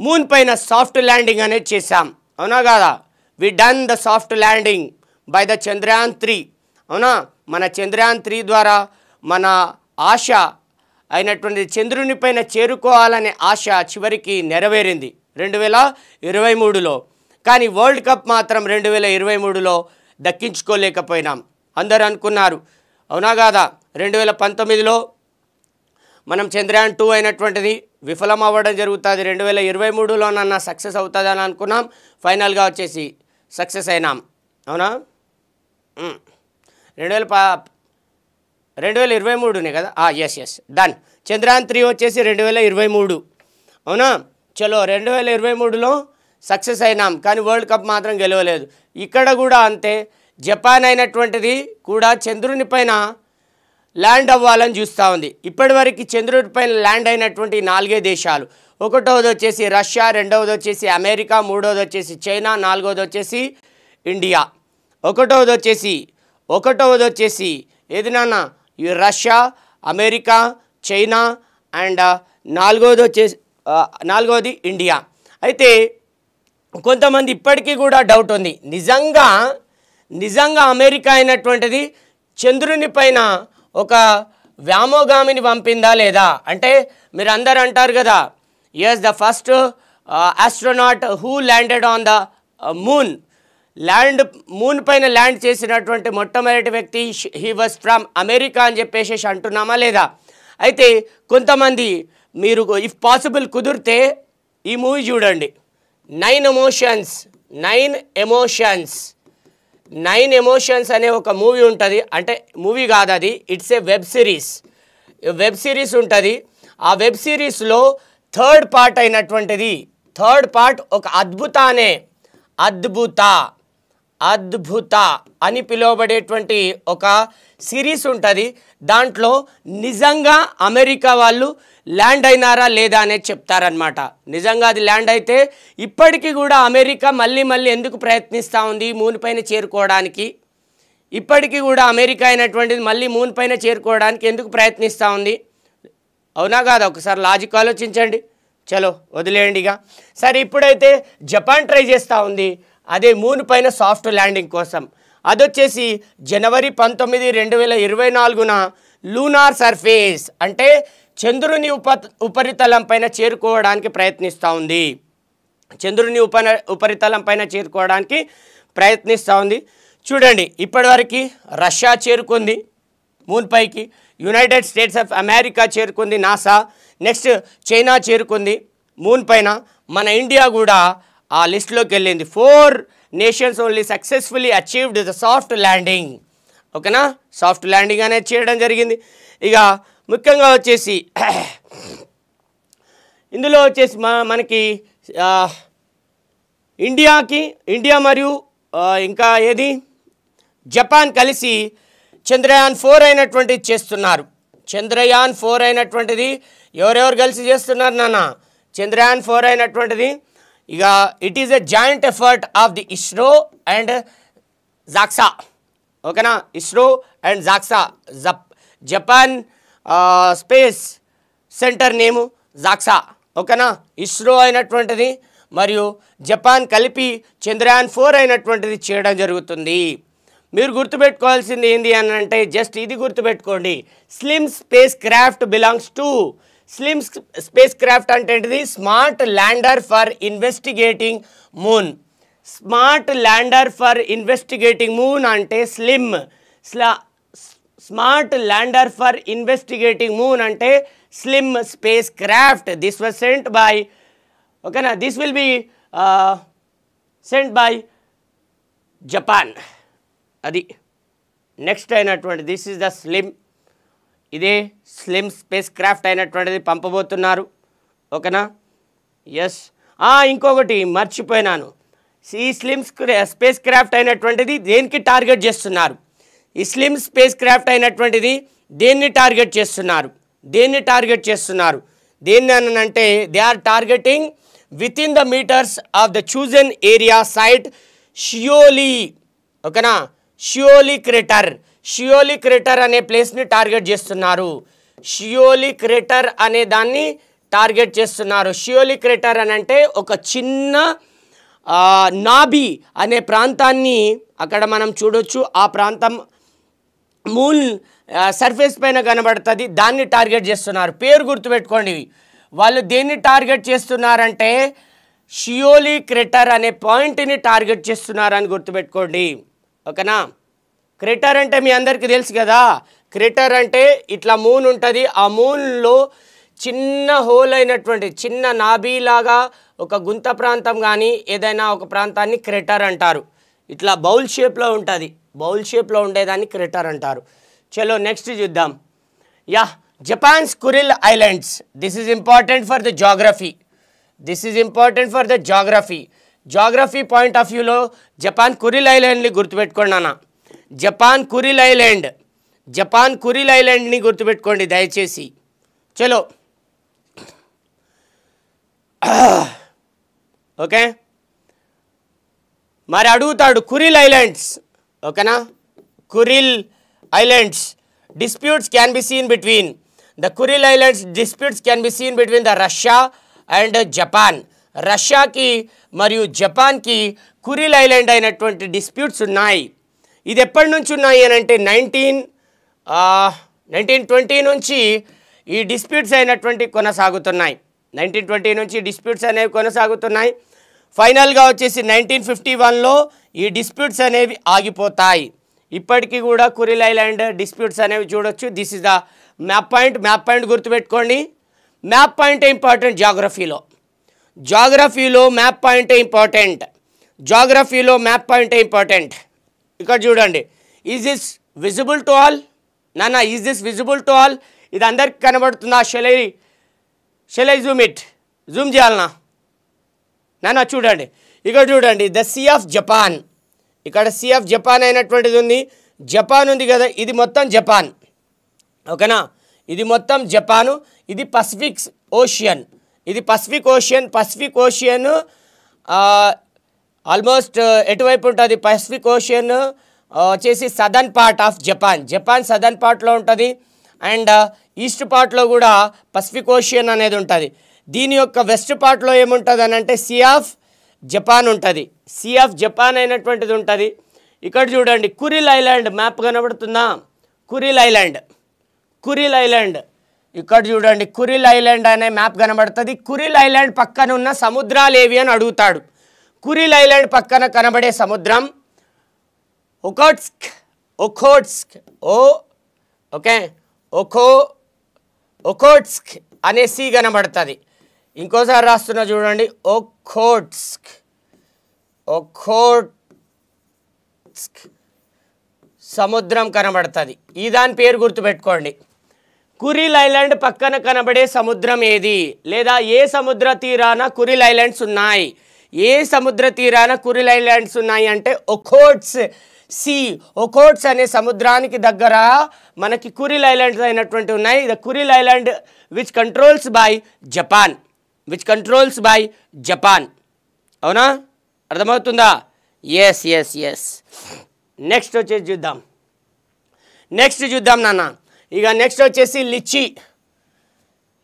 S1: మూన్ పైన సాఫ్ట్ ల్యాండింగ్ అనేది చేశాం. అవునా కాదా? We done the soft landing by the Chandrayaan three అవునా? మన చంద్రయాన్ త్రీ ద్వారా మన ఆశ అయినటువంటి చంద్రుని పైన చేరుకోవాలనే ఆశ చివరికి నెరవేరింది. రెండు వేల ఇరవై మూడులో. కానీ వరల్డ్ కప్ మాత్రం రెండు వేల ఇరవై మూడులో దక్కించుకోలేకపోయినాం. అందరూ అనుకున్నారు అవునా కాదా? రెండు వేల పంతొమ్మిదిలో మనం చంద్రయాన్ టూ అయినటువంటిది విఫలం అవ్వడం జరుగుతుంది. రెండు వేల ఇరవై మూడులోనన్నా సక్సెస్ అవుతుందని అనుకున్నాం. ఫైనల్గా వచ్చేసి సక్సెస్ అయినాం. అవునా? రెండు వేల రెండు వేల ఇరవై మూడునే కదా? Yes yes done Chandrayaan three వచ్చేసి రెండు వేల ఇరవై మూడు. అవునా? చలో రెండు వేల ఇరవై మూడులో సక్సెస్ అయినాం కానీ వరల్డ్ కప్ మాత్రం గెలవలేదు. ఇక్కడ కూడా అంతే. జపాన్ అయినటువంటిది కూడా చంద్రుని పైన ల్యాండ్ అవ్వాలని చూస్తూ ఉంది. ఇప్పటివరకు చంద్రుడి పైన ల్యాండ్ అయినటువంటి నాలుగే దేశాలు. ఒకటవది వచ్చేసి రష్యా రెండవది వచ్చేసి అమెరికా మూడవది వచ్చేసి చైనా నాలుగవది వచ్చేసి ఇండియా. ఒకటవది వచ్చేసి ఒకటవది వచ్చేసి ఏది నాన్న? రష్యా అమెరికా చైనా అండ్ నాలుగవది వచ్చేసి నాలుగవది ఇండియా. అయితే కొంతమంది ఇప్పటికీ కూడా డౌట్ ఉంది. నిజంగా నిజంగా అమెరికా అయినటువంటిది చంద్రుని పైన ఒక వ్యామోగామిని పంపిందా లేదా? అంటే మీరు అందరు అంటారు కదా yes the first astronaut who landed on the moon land moon పైన ల్యాండ్ చేసినటువంటి మొట్టమొదటి వ్యక్తి హీ వాజ్ ఫ్రమ్ అమెరికా అని చెప్పేసి అంటున్నామా లేదా? అయితే కొంతమంది మీరు ఇఫ్ పాసిబుల్ కుదిరితే ఈ మూవీ చూడండి. Nine emotions nine emotions nine emotions అనే ఒక మూవీ ఉంటుంది. అంటే మూవీ కాదు అది it's a web series. Web series ఉంటుంది. ఆ వెబ్ సిరీస్లో థర్డ్ పార్ట్ అయినటువంటిది. థర్డ్ పార్ట్ ఒక అద్భుత అనే అద్భుత. అద్భుత అని పిలువబడేటువంటి ఒక సిరీస్ ఉంటుంది. దాంట్లో నిజంగా అమెరికా వాళ్ళు ల్యాండ్ అయినారా లేదా అనేది చెప్తారనమాట నిజంగా అది ల్యాండ్ అయితే ఇప్పటికీ కూడా అమెరికా మళ్ళీ మళ్ళీ ఎందుకు ప్రయత్నిస్తూ ఉంది మూన్ పైన చేరుకోవడానికి? ఇప్పటికీ కూడా అమెరికా అయినటువంటిది మళ్ళీ మూన్ పైన చేరుకోవడానికి ఎందుకు ప్రయత్నిస్తూ ఉంది? అవునా కాదా? ఒకసారి లాజిక్ ఆలోచించండి. చలో వదిలేయండి ఇక. సరే ఇప్పుడైతే జపాన్ ట్రై చేస్తూ ఉంది. అదే మూన్ పైన సాఫ్ట్ ల్యాండింగ్ కోసం. అదొచ్చేసి జనవరి పంతొమ్మిది రెండు వేల ఇరవై నాలుగున లూనార్ సర్ఫేస్ అంటే చంద్రుని ఉప ఉపరితలం పైన చేరుకోవడానికి ప్రయత్నిస్తూ ఉంది. చంద్రుని ఉప ఉపరితలం పైన చేరుకోవడానికి ప్రయత్నిస్తూ ఉంది. చూడండి ఇప్పటివరకు రష్యా చేరుకుంది మూన్ పైకి యునైటెడ్ స్టేట్స్ ఆఫ్ అమెరికా చేరుకుంది నాసా నెక్స్ట్ చైనా చేరుకుంది మూన్ పైన మన ఇండియా కూడా ఆ లిస్ట్లోకి వెళ్ళింది. Four nations only successfully achieved the soft landing ఓకేనా? సాఫ్ట్ ల్యాండింగ్ అనేది చేయడం జరిగింది. ఇక ముఖ్యంగా వచ్చేసి ఇందులో వచ్చేసి మా మనకి ఇండియాకి ఇండియా మరియు ఇంకా ఏది? జపాన్ కలిసి చంద్రయాన్ ఫోర్ అయినటువంటిది చేస్తున్నారు. చంద్రయాన్ ఫోర్ అయినటువంటిది ఎవరెవరు కలిసి చేస్తున్నారు నాన్న? చంద్రయాన్ ఫోర్ అయినటువంటిది ఇక it is a joint effort of the ISRO and JAXA ఓకేనా ISRO and JAXA జప్ Japan space centre name JAXA ఓకేనా ఇస్రో అయినటువంటిది మరియు జపాన్ కలిపి చంద్రయాన్ ఫోర్ అయినటువంటిది చేయడం జరుగుతుంది. మీరు గుర్తుపెట్టుకోవాల్సింది ఏంటి అని అంటే జస్ట్ ఇది గుర్తుపెట్టుకోండి. SLIM spacecraft belongs to SLIM spacecraft అంటే ఏంటిది? Smart lander for investigating moon. Smart lander for investigating moon అంటే SLIM. స్లా smart lander for investigating moon అంటే SLIM spacecraft this was sent by ఓకేనా this will be sent by Japan అది next అయినటువంటి this is the SLIM ఇదే SLIM space craft అయినటువంటిది పంపబోతున్నారు. ఓకేనా? Yes ఇంకొకటి మర్చిపోయినాను. ఈ స్లిమ్ స్పేస్ క్రాఫ్ట్ అయినటువంటిది దేనికి టార్గెట్ చేస్తున్నారు? ఈ స్లిమ్ స్పేస్ క్రాఫ్ట్ అయినటువంటిది దేన్ని టార్గెట్ చేస్తున్నారు? దేన్ని టార్గెట్ చేస్తున్నారు? దేన్ని అని అంటే they are targeting with in the meters of the chosen area site Shioli. ఓకేనా? Shioli crater. షియోలి క్రేటర్ అనే ప్లేస్ని టార్గెట్ చేస్తున్నారు. షియోలి క్రేటర్ అనే దాన్ని టార్గెట్ చేస్తున్నారు. షియోలి క్రేటర్ అని అంటే ఒక చిన్న నాభి అనే ప్రాంతాన్ని అక్కడ మనం చూడొచ్చు. ఆ ప్రాంతం మూన్ సర్ఫేస్ పైన కనబడుతుంది. దాన్ని టార్గెట్ చేస్తున్నారు. పేరు గుర్తుపెట్టుకోండి. వాళ్ళు దేన్ని టార్గెట్ చేస్తున్నారంటే షియోలి క్రెటర్ అనే పాయింట్ని టార్గెట్ చేస్తున్నారని గుర్తుపెట్టుకోండి. ఓకేనా? క్రెటర్ అంటే మీ అందరికీ తెలుసు కదా. క్రెటర్ అంటే ఇట్లా మూన్ ఉంటుంది. ఆ మూన్లో చిన్న హోల్ అయినటువంటి చిన్న నాభీలాగా ఒక గుంత ప్రాంతం కానీ ఏదైనా ఒక ప్రాంతాన్ని క్రెటర్ అంటారు. ఇట్లా బౌల్ షేప్లో ఉంటుంది. బౌల్ షేప్లో ఉండేదాన్ని క్రెటర్ అంటారు. చలో నెక్స్ట్ చూద్దాం. Yeah Japan's Kuril islands this is important for the geography this is important for the geography geography point of వ్యూలో జపాన్ కురిల్ ఐలాండ్ని గుర్తుపెట్టుకోండి అన్న. Japan Kuril island. Japan Kuril ఐలాండ్ని గుర్తుపెట్టుకోండి దయచేసి. చలో. ఓకే? మరి అడుగుతాడు కురిల్ ఐలాండ్స్. ఓకేనా? Kuril islands. Disputes can be seen between. The Kuril islands disputes can be seen between the Russia and Japan. రష్యాకి మరియు జపాన్కి కురిల్ ఐలాండ్ అయినటువంటి డిస్ప్యూట్స్ ఉన్నాయి. ఇది ఎప్పటి నుంచి ఉన్నాయి అని అంటే నైన్టీన్ నైన్టీన్ ట్వంటీ నుంచి ఈ డిస్ప్యూట్స్ అయినటువంటి కొనసాగుతున్నాయి. నైన్టీన్ ట్వంటీ నుంచి డిస్ప్యూట్స్ అనేవి కొనసాగుతున్నాయి. ఫైనల్గా వచ్చేసి నైన్టీన్ ఫిఫ్టీ వన్లో ఈ డిస్ప్యూట్స్ అనేవి ఆగిపోతాయి. ఇప్పటికీ కూడా కురిల్ ఐలాండ్ డిస్ప్యూట్స్ అనేవి చూడొచ్చు. This is the map point map point గుర్తుపెట్టుకోండి. మ్యాప్ పాయింట్ ఇంపార్టెంట్ జాగ్రఫీలో జాగ్రఫీలో మ్యాప్ పాయింట్ ఇంపార్టెంట్ జాగ్రఫీలో మ్యాప్ పాయింట్ ఇంపార్టెంట్ ఇక్కడ చూడండి. Is this visible to all నాన్న is this visible to all ఇది అందరికి కనబడుతుందా? షెలై షెలై జూమ్ ఇట్ జూమ్ చేయాలనా? నాన్న చూడండి. ఇక్కడ చూడండి. ద సీ ఆఫ్ జపాన్ ఇక్కడ సీ ఆఫ్ జపాన్ అయినటువంటిది ఉంది. జపాన్ ఉంది కదా. ఇది మొత్తం జపాన్ ఓకేనా? ఇది మొత్తం జపాను ఇది పసిఫిక్ ఓషియన్ ఇది Pacific Ocean Pacific Ocean almost ఎటువైపు ఉంటుంది? పసిఫిక్ ఓషియన్ వచ్చేసి southern part of Japan Japan southern పార్ట్లో ఉంటుంది. అండ్ ఈస్ట్ పార్ట్లో కూడా పసిఫిక్ ఓషియన్ అనేది ఉంటుంది. దీని యొక్క వెస్ట్ పార్ట్లో ఏముంటుంది అని అంటే సీ ఆఫ్ జపాన్ ఉంటుంది. సీ ఆఫ్ జపాన్ అయినటువంటిది ఉంటుంది. ఇక్కడ చూడండి కురిల్ ఐలాండ్ మ్యాప్ కనబడుతుందా? కురిల్ ఐలాండ్ కురిల్ ఐలాండ్ ఇక్కడ చూడండి కురిల్ ఐలాండ్ అనే మ్యాప్ కనబడుతుంది. కురిల్ ఐలాండ్ పక్కన ఉన్న సముద్రాలు ఏవి అని అడుగుతాడు. కురిల్ ఐలాండ్ పక్కన కనబడే సముద్రం. ఒకోట్స్క్ ఒఖోట్స్క్ ఓ ఓకే ఒఖో ఒకోట్స్క్ అనే సి కనబడుతుంది. ఇంకోసారి రాస్తున్నా చూడండి ఒఖోట్స్క్ ఒఖోట్స్క్ సముద్రం కనబడుతుంది. ఈ దాని పేరు గుర్తుపెట్టుకోండి. కురిల్ ఐలాండ్ పక్కన కనబడే సముద్రం ఏది? లేదా ఏ సముద్ర తీరాన కురిల్ ఐలాండ్స్ ఉన్నాయి? ఏ సముద్ర తీరాన కురిల్ ఐలాండ్స్ ఉన్నాయి అంటే ఒఖోట్స్ సీ ఒకోట్స్ అనే సముద్రానికి దగ్గర మనకి కురిల్ ఐలాండ్స్ అయినటువంటి ఉన్నాయి. The Kuril island which controls by Japan. Which controls by Japan. అవునా? అర్థమవుతుందా? ఎస్ ఎస్ ఎస్ నెక్స్ట్ వచ్చేసి చూద్దాం. నెక్స్ట్ చూద్దాం నాన్న. ఇక నెక్స్ట్ వచ్చేసి లిచ్చి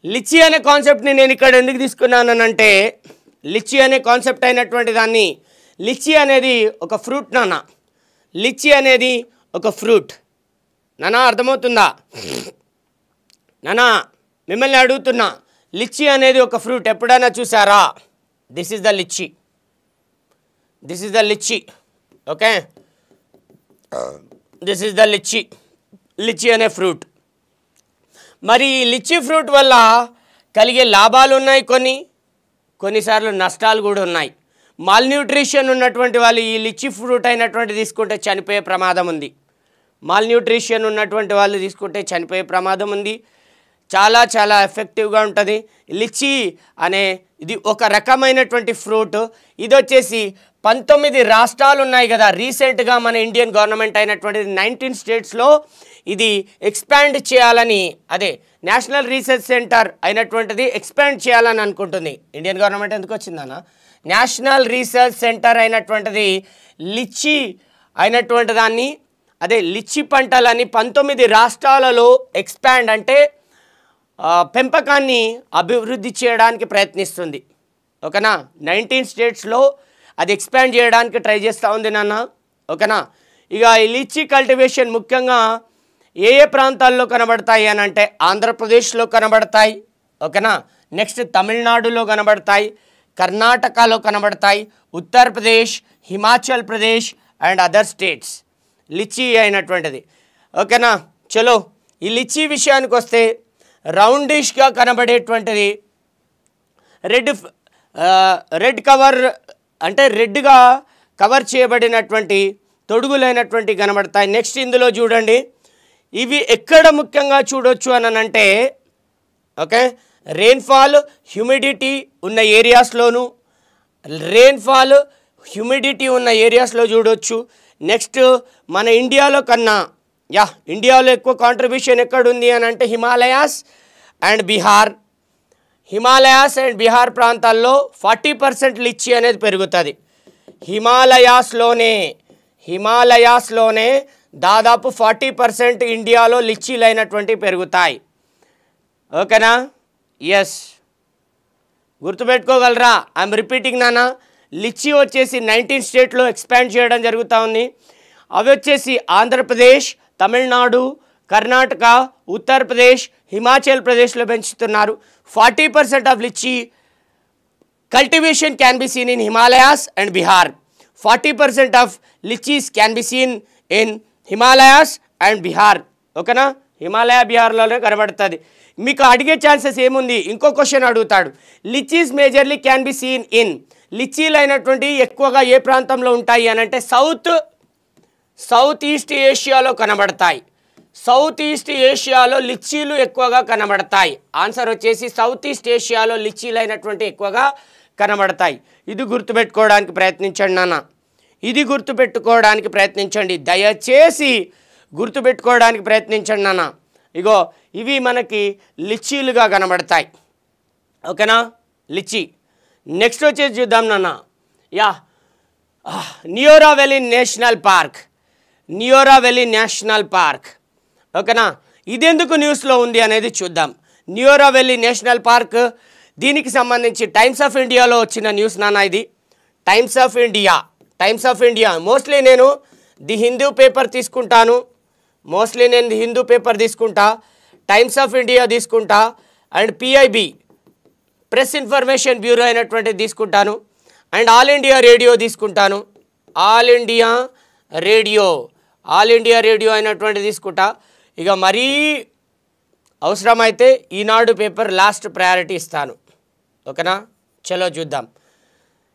S1: లిచ్చి అనే కాన్సెప్ట్ని నేను ఇక్కడ ఎందుకు తీసుకున్నానంటే లిచ్చి అనే కాన్సెప్ట్ అయినటువంటి దాన్ని. లిచ్చి అనేది ఒక ఫ్రూట్ నాన్న. లిచ్చి అనేది ఒక ఫ్రూట్. నానా అర్థమవుతుందా? నానా మిమ్మల్ని అడుగుతున్నా. లిచ్చి అనేది ఒక ఫ్రూట్. ఎప్పుడైనా చూసారా? This is the litchi. This is the litchi. Okay? This is the litchi. Litchi అనే ఫ్రూట్. మరి ఈ లిచ్చి ఫ్రూట్ వల్ల కలిగే లాభాలు ఉన్నాయి కొన్ని? కొన్నిసార్లు నష్టాలు కూడా ఉన్నాయి. మాల్న్యూట్రిషన్ ఉన్నటువంటి వాళ్ళు ఈ లిచ్చి ఫ్రూట్ అయినటువంటి తీసుకుంటే చనిపోయే ప్రమాదం ఉంది. మాల్న్యూట్రిషన్ ఉన్నటువంటి వాళ్ళు తీసుకుంటే చనిపోయే ప్రమాదం ఉంది. చాలా చాలా ఎఫెక్టివ్గా ఉంటుంది. లిచి అనే ఇది ఒక రకమైనటువంటి ఫ్రూట్. ఇది వచ్చేసి పంతొమ్మిది రాష్ట్రాలు ఉన్నాయి కదా రీసెంట్గా మన ఇండియన్ గవర్నమెంట్ అయినటువంటిది నైన్టీన్ స్టేట్స్లో ఇది ఎక్స్పాండ్ చేయాలని అదే నేషనల్ రీసెర్చ్ సెంటర్ అయినటువంటిది ఎక్స్పాండ్ చేయాలని అనుకుంటుంది. ఇండియన్ గవర్నమెంట్ ఎందుకు వచ్చిందన్న? నేషనల్ రీసెర్చ్ సెంటర్ అయినటువంటిది లిచ్చి అయినటువంటి దాన్ని అదే లిచ్చి పంటలని పంతొమ్మిది రాష్ట్రాలలో ఎక్స్పాండ్ అంటే పెంపకాన్ని అభివృద్ధి చేయడానికి ప్రయత్నిస్తుంది. ఓకేనా? నైన్టీన్ స్టేట్స్లో అది ఎక్స్పాండ్ చేయడానికి ట్రై చేస్తూ ఉంది నాన్న. ఓకేనా? ఇక ఈ లిచ్చి కల్టివేషన్ ముఖ్యంగా ఏ ఏ ప్రాంతాల్లో కనబడతాయి అని అంటే ఆంధ్రప్రదేశ్లో కనబడతాయి ఓకేనా? నెక్స్ట్ తమిళనాడులో కనబడతాయి కర్ణాటకలో కనబడతాయి Uttar Pradesh Himachal Pradesh and other states. Litchi అయినటువంటిది. ఓకేనా? చలో ఈ లిచీ విషయానికి వస్తే రౌండిష్గా కనబడేటువంటిది రెడ్ రెడ్ కవర్ అంటే రెడ్గా కవర్ చేయబడినటువంటి తొడుగులైనటువంటి కనబడతాయి. నెక్స్ట్ ఇందులో చూడండి. ఇవి ఎక్కడ ముఖ్యంగా చూడొచ్చు అని అంటే ఓకే రెయిన్ఫాల్ హ్యూమిడిటీ ఉన్న ఏరియాస్లోను రెయిన్ఫాల్ హ్యూమిడిటీ ఉన్న ఏరియాస్లో చూడొచ్చు. నెక్స్ట్ మన ఇండియాలో కన్నా యా ఇండియాలో ఎక్కువ కాంట్రిబ్యూషన్ ఎక్కడుంది అని అంటే హిమాలయాస్ అండ్ బీహార్ హిమాలయాస్ అండ్ బీహార్ ప్రాంతాల్లో ఫార్టీ పర్సెంట్ లిచ్చి అనేది పెరుగుతుంది. హిమాలయాస్లోనే హిమాలయాస్లోనే దాదాపు ఫార్టీ పర్సెంట్ ఇండియాలో లిచ్చీలు అయినటువంటి పెరుగుతాయి. ఓకేనా? ఎస్ గుర్తుపెట్టుకోగలరా? ఐఎమ్ రిపీటింగ్ నానా లిచ్చి వచ్చేసి నైన్టీన్ స్టేట్లో ఎక్స్పాండ్ చేయడం జరుగుతూ ఉంది. అవి వచ్చేసి ఆంధ్రప్రదేశ్ తమిళనాడు కర్ణాటక ఉత్తరప్రదేశ్ హిమాచల్ ప్రదేశ్లో పెంచుతున్నారు. Forty percent of litchi cultivation can be seen in Himalayas and Bihar. Forty percent of litchis can be seen in Himalayas and Bihar. ఓకేనా? హిమాలయ బీహార్లోనే కనబడుతుంది. మీకు అడిగే ఛాన్సెస్ ఏముంది? ఇంకో క్వశ్చన్ అడుగుతాడు. Litchis majorly can be seen in. లిచీలు అయినటువంటి ఎక్కువగా ఏ ప్రాంతంలో ఉంటాయి అని అంటే సౌత్ సౌత్ ఈస్ట్ ఏషియాలో కనబడతాయి. సౌత్ ఈస్ట్ ఏషియాలో లిచ్చీలు ఎక్కువగా కనబడతాయి. ఆన్సర్ వచ్చేసి సౌత్ ఈస్ట్ ఏషియాలో లిచ్చీలు అయినటువంటి ఎక్కువగా కనబడతాయి. ఇది గుర్తుపెట్టుకోవడానికి ప్రయత్నించండి నాన్న. ఇది గుర్తుపెట్టుకోవడానికి ప్రయత్నించండి. దయచేసి గుర్తుపెట్టుకోవడానికి ప్రయత్నించండి నాన్న. ఇగో ఇవి మనకి లిచ్చీలుగా కనబడతాయి. ఓకేనా? లిచ్చి నెక్స్ట్ వచ్చేసి చూద్దాం నాన్న. Yeah. Neora valley national park. Neora valley national park. ఓకేనా? ఇదెందుకు న్యూస్లో ఉంది అనేది చూద్దాం. నియోరా వ్యాలీ నేషనల్ పార్క్ దీనికి సంబంధించి టైమ్స్ ఆఫ్ ఇండియాలో వచ్చిన న్యూస్ నాన్న ఇది. Times of India. Times of India mostly నేను ది హిందూ పేపర్ తీసుకుంటాను. మోస్ట్లీ నేను ది హిందూ పేపర్ తీసుకుంటా. టైమ్స్ ఆఫ్ ఇండియా తీసుకుంటా. And PIB press information bureau అయినటువంటిది తీసుకుంటాను. అండ్ ఆల్ ఇండియా రేడియో తీసుకుంటాను. All India Radio All India Radio అయినటువంటి తీసుకుంటా. ఇక మరీ అవసరమైతే ఈనాడు పేపర్ లాస్ట్ ప్రయారిటీ ఇస్తాను. ఓకేనా? చలో చూద్దాం.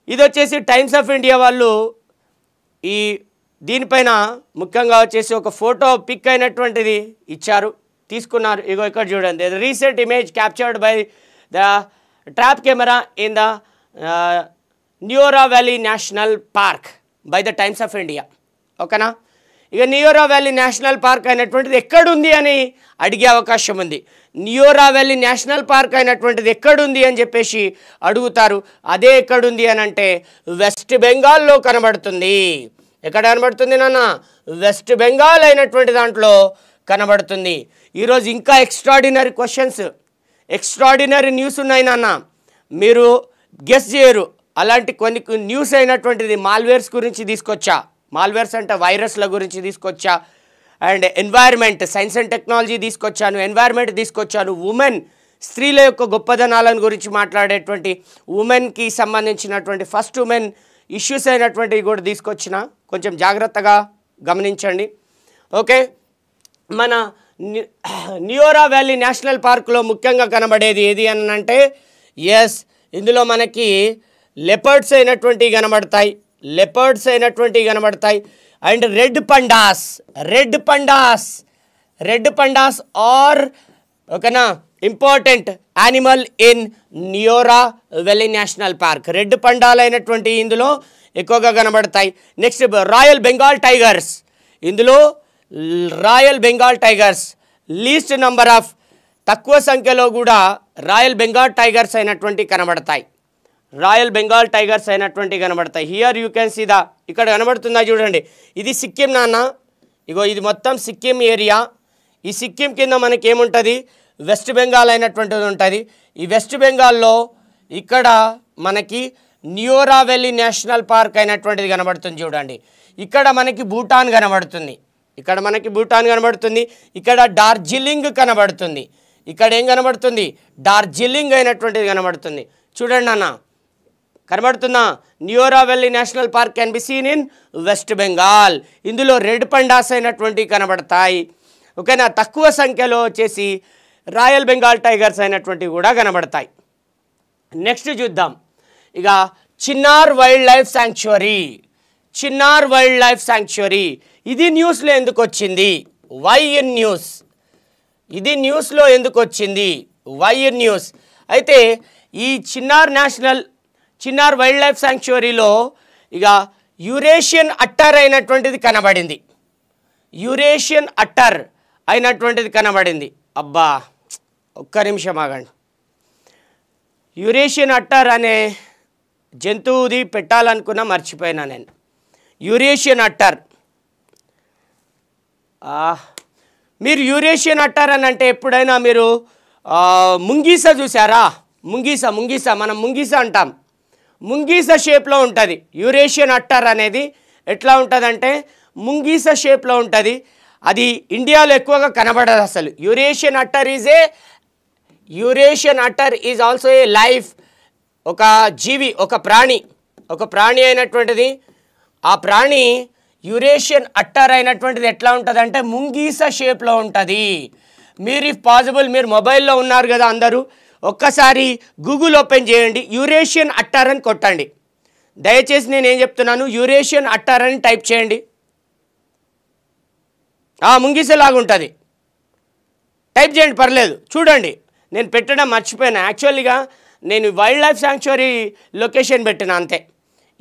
S1: ఇది వచ్చేసి టైమ్స్ ఆఫ్ ఇండియా వాళ్ళు ఈ దీనిపైన ముఖ్యంగా వచ్చేసి ఒక ఫోటో పిక్ అయినటువంటిది ఇచ్చారు తీసుకున్నారు. ఇగో ఇక్కడ చూడండి. Recent image captured by the trap camera in the Neora valley national park by the Times of India ఓకేనా ఇక నియోరా వ్యాలీ నేషనల్ పార్క్ అయినటువంటిది ఎక్కడుంది అని అడిగే అవకాశం ఉంది. నియోరా వ్యాలీ నేషనల్ పార్క్ అయినటువంటిది ఎక్కడుంది అని చెప్పేసి అడుగుతారు. అదే ఎక్కడుంది అని అంటే వెస్ట్ బెంగాల్లో కనబడుతుంది. ఎక్కడ కనబడుతుంది నాన్న? వెస్ట్ బెంగాల్ అయినటువంటి దాంట్లో కనబడుతుంది. ఈరోజు ఇంకా ఎక్స్ట్రాడినరీ క్వశ్చన్స్ ఎక్స్ట్రాడినరీ న్యూస్ ఉన్నాయి నాన్న. మీరు గెస్ చేయరు. అలాంటి కొన్ని న్యూస్ అయినటువంటిది మాల్వేర్స్ గురించి తీసుకొచ్చా? మాల్వేర్స్ అంటే వైరస్ల గురించి తీసుకొచ్చా. And environment science and technology తీసుకొచ్చాను. ఎన్వైర్న్మెంట్ తీసుకొచ్చాను. ఉమెన్ స్త్రీల యొక్క గొప్పదనాలను గురించి మాట్లాడేటువంటి ఉమెన్కి సంబంధించినటువంటి ఫస్ట్ ఉమెన్ ఇష్యూస్ అయినటువంటివి కూడా తీసుకొచ్చిన. కొంచెం జాగ్రత్తగా గమనించండి. ఓకే మన ని- నియోరా వ్యాలీ నేషనల్ పార్క్లో ముఖ్యంగా కనబడేది ఏది అని అంటే ఎస్ ఇందులో మనకి లెపర్డ్స్ అయినటువంటివి కనబడతాయి. లెపర్డ్స్ అయినటువంటివి కనబడతాయి. And red pandas red pandas red pandas are ఓకేనా? Important animal in Neora valley national park. Red పండాలైనటువంటి ఇందులో ఎక్కువగా కనబడతాయి. Next royal Bengal tigers. ఇందులో royal Bengal tigers least number of తక్కువ సంఖ్యలో కూడా రాయల్ బెంగాల్ టైగర్స్ అయినటువంటి కనబడతాయి. రాయల్ బెంగాల్ టైగర్స్ అయినటువంటి కనబడతాయి. Here you can see the ఇక్కడ కనబడుతుందా చూడండి. ఇది సిక్కిం నాన్న. ఇగో ఇది మొత్తం సిక్కిం ఏరియా. ఈ సిక్కిం కింద మనకి ఏముంటుంది వెస్ట్ బెంగాల్ అయినటువంటిది ఉంటుంది. ఈ వెస్ట్ బెంగాల్లో ఇక్కడ మనకి న్యూరా వ్యాలీ నేషనల్ పార్క్ అయినటువంటిది కనబడుతుంది చూడండి. ఇక్కడ మనకి భూటాన్ కనబడుతుంది. ఇక్కడ మనకి భూటాన్ కనబడుతుంది. ఇక్కడ డార్జిలింగ్ కనబడుతుంది. ఇక్కడ ఏం కనబడుతుంది? డార్జిలింగ్ అయినటువంటిది కనబడుతుంది. చూడండి అన్న కనబడుతున్న Neora valley national park can be seen in West Bengal. ఇందులో రెడ్ పండాస్ అయినటువంటివి కనబడతాయి. ఓకేనా? తక్కువ సంఖ్యలో వచ్చేసి రాయల్ బెంగాల్ టైగర్స్ అయినటువంటివి కూడా కనబడతాయి. నెక్స్ట్ చూద్దాం. ఇక Chinnar wild life sanctuary. Chinnar wild life sanctuary. ఇది న్యూస్లో ఎందుకు వచ్చింది? Why in news. ఇది న్యూస్లో ఎందుకు వచ్చింది? Why in news. అయితే ఈ Chinnar national Chinnar wild life శాంక్చురీలో ఇక యురేషియన్ అట్టర్ అయినటువంటిది కనబడింది. యురేషియన్ అట్టర్ అయినటువంటిది కనబడింది. అబ్బా ఒక్క నిమిషం ఆగండి. యురేషియన్ అట్టర్ అనే జంతువుది పెట్టాలనుకున్నా మర్చిపోయినా నేను. Eurasian otter. మీరు యురేషియన్ అట్టర్ అని అంటే ఎప్పుడైనా మీరు ముంగీస చూసారా ముంగీస ముంగీస మనం ముంగీస అంటాం. ముంగీస షేప్లో ఉంటుంది. యురేషియన్ అట్టర్ అనేది ఎట్లా ఉంటుందంటే ముంగీస షేప్లో ఉంటుంది. అది ఇండియాలో ఎక్కువగా కనబడదు అసలు. Eurasian otter is a Eurasian otter is also a life. ఒక జీవి ఒక ప్రాణి ఒక ప్రాణి అయినటువంటిది. ఆ ప్రాణి యురేషియన్ అట్టర్ అయినటువంటిది ఎట్లా ఉంటుంది అంటే ముంగీస షేప్లో ఉంటుంది. మీరు ఇఫ్ పాసిబుల్ మీరు మొబైల్లో ఉన్నారు కదా అందరూ ఒక్కసారి గూగుల్ ఓపెన్ చేయండి యూరేషియన్ అట్టార్ అని కొట్టండి. దయచేసి నేను ఏం చెప్తున్నాను యూరేషియన్ అట్టార్ అని టైప్ చేయండి. ఆ ఉంటుంది టైప్ చేయండి పర్లేదు. చూడండి నేను పెట్టడం మర్చిపోయాను. యాక్చువల్గా నేను వైల్డ్ లైఫ్ శాంక్చురీ లొకేషన్ పెట్టిన అంతే.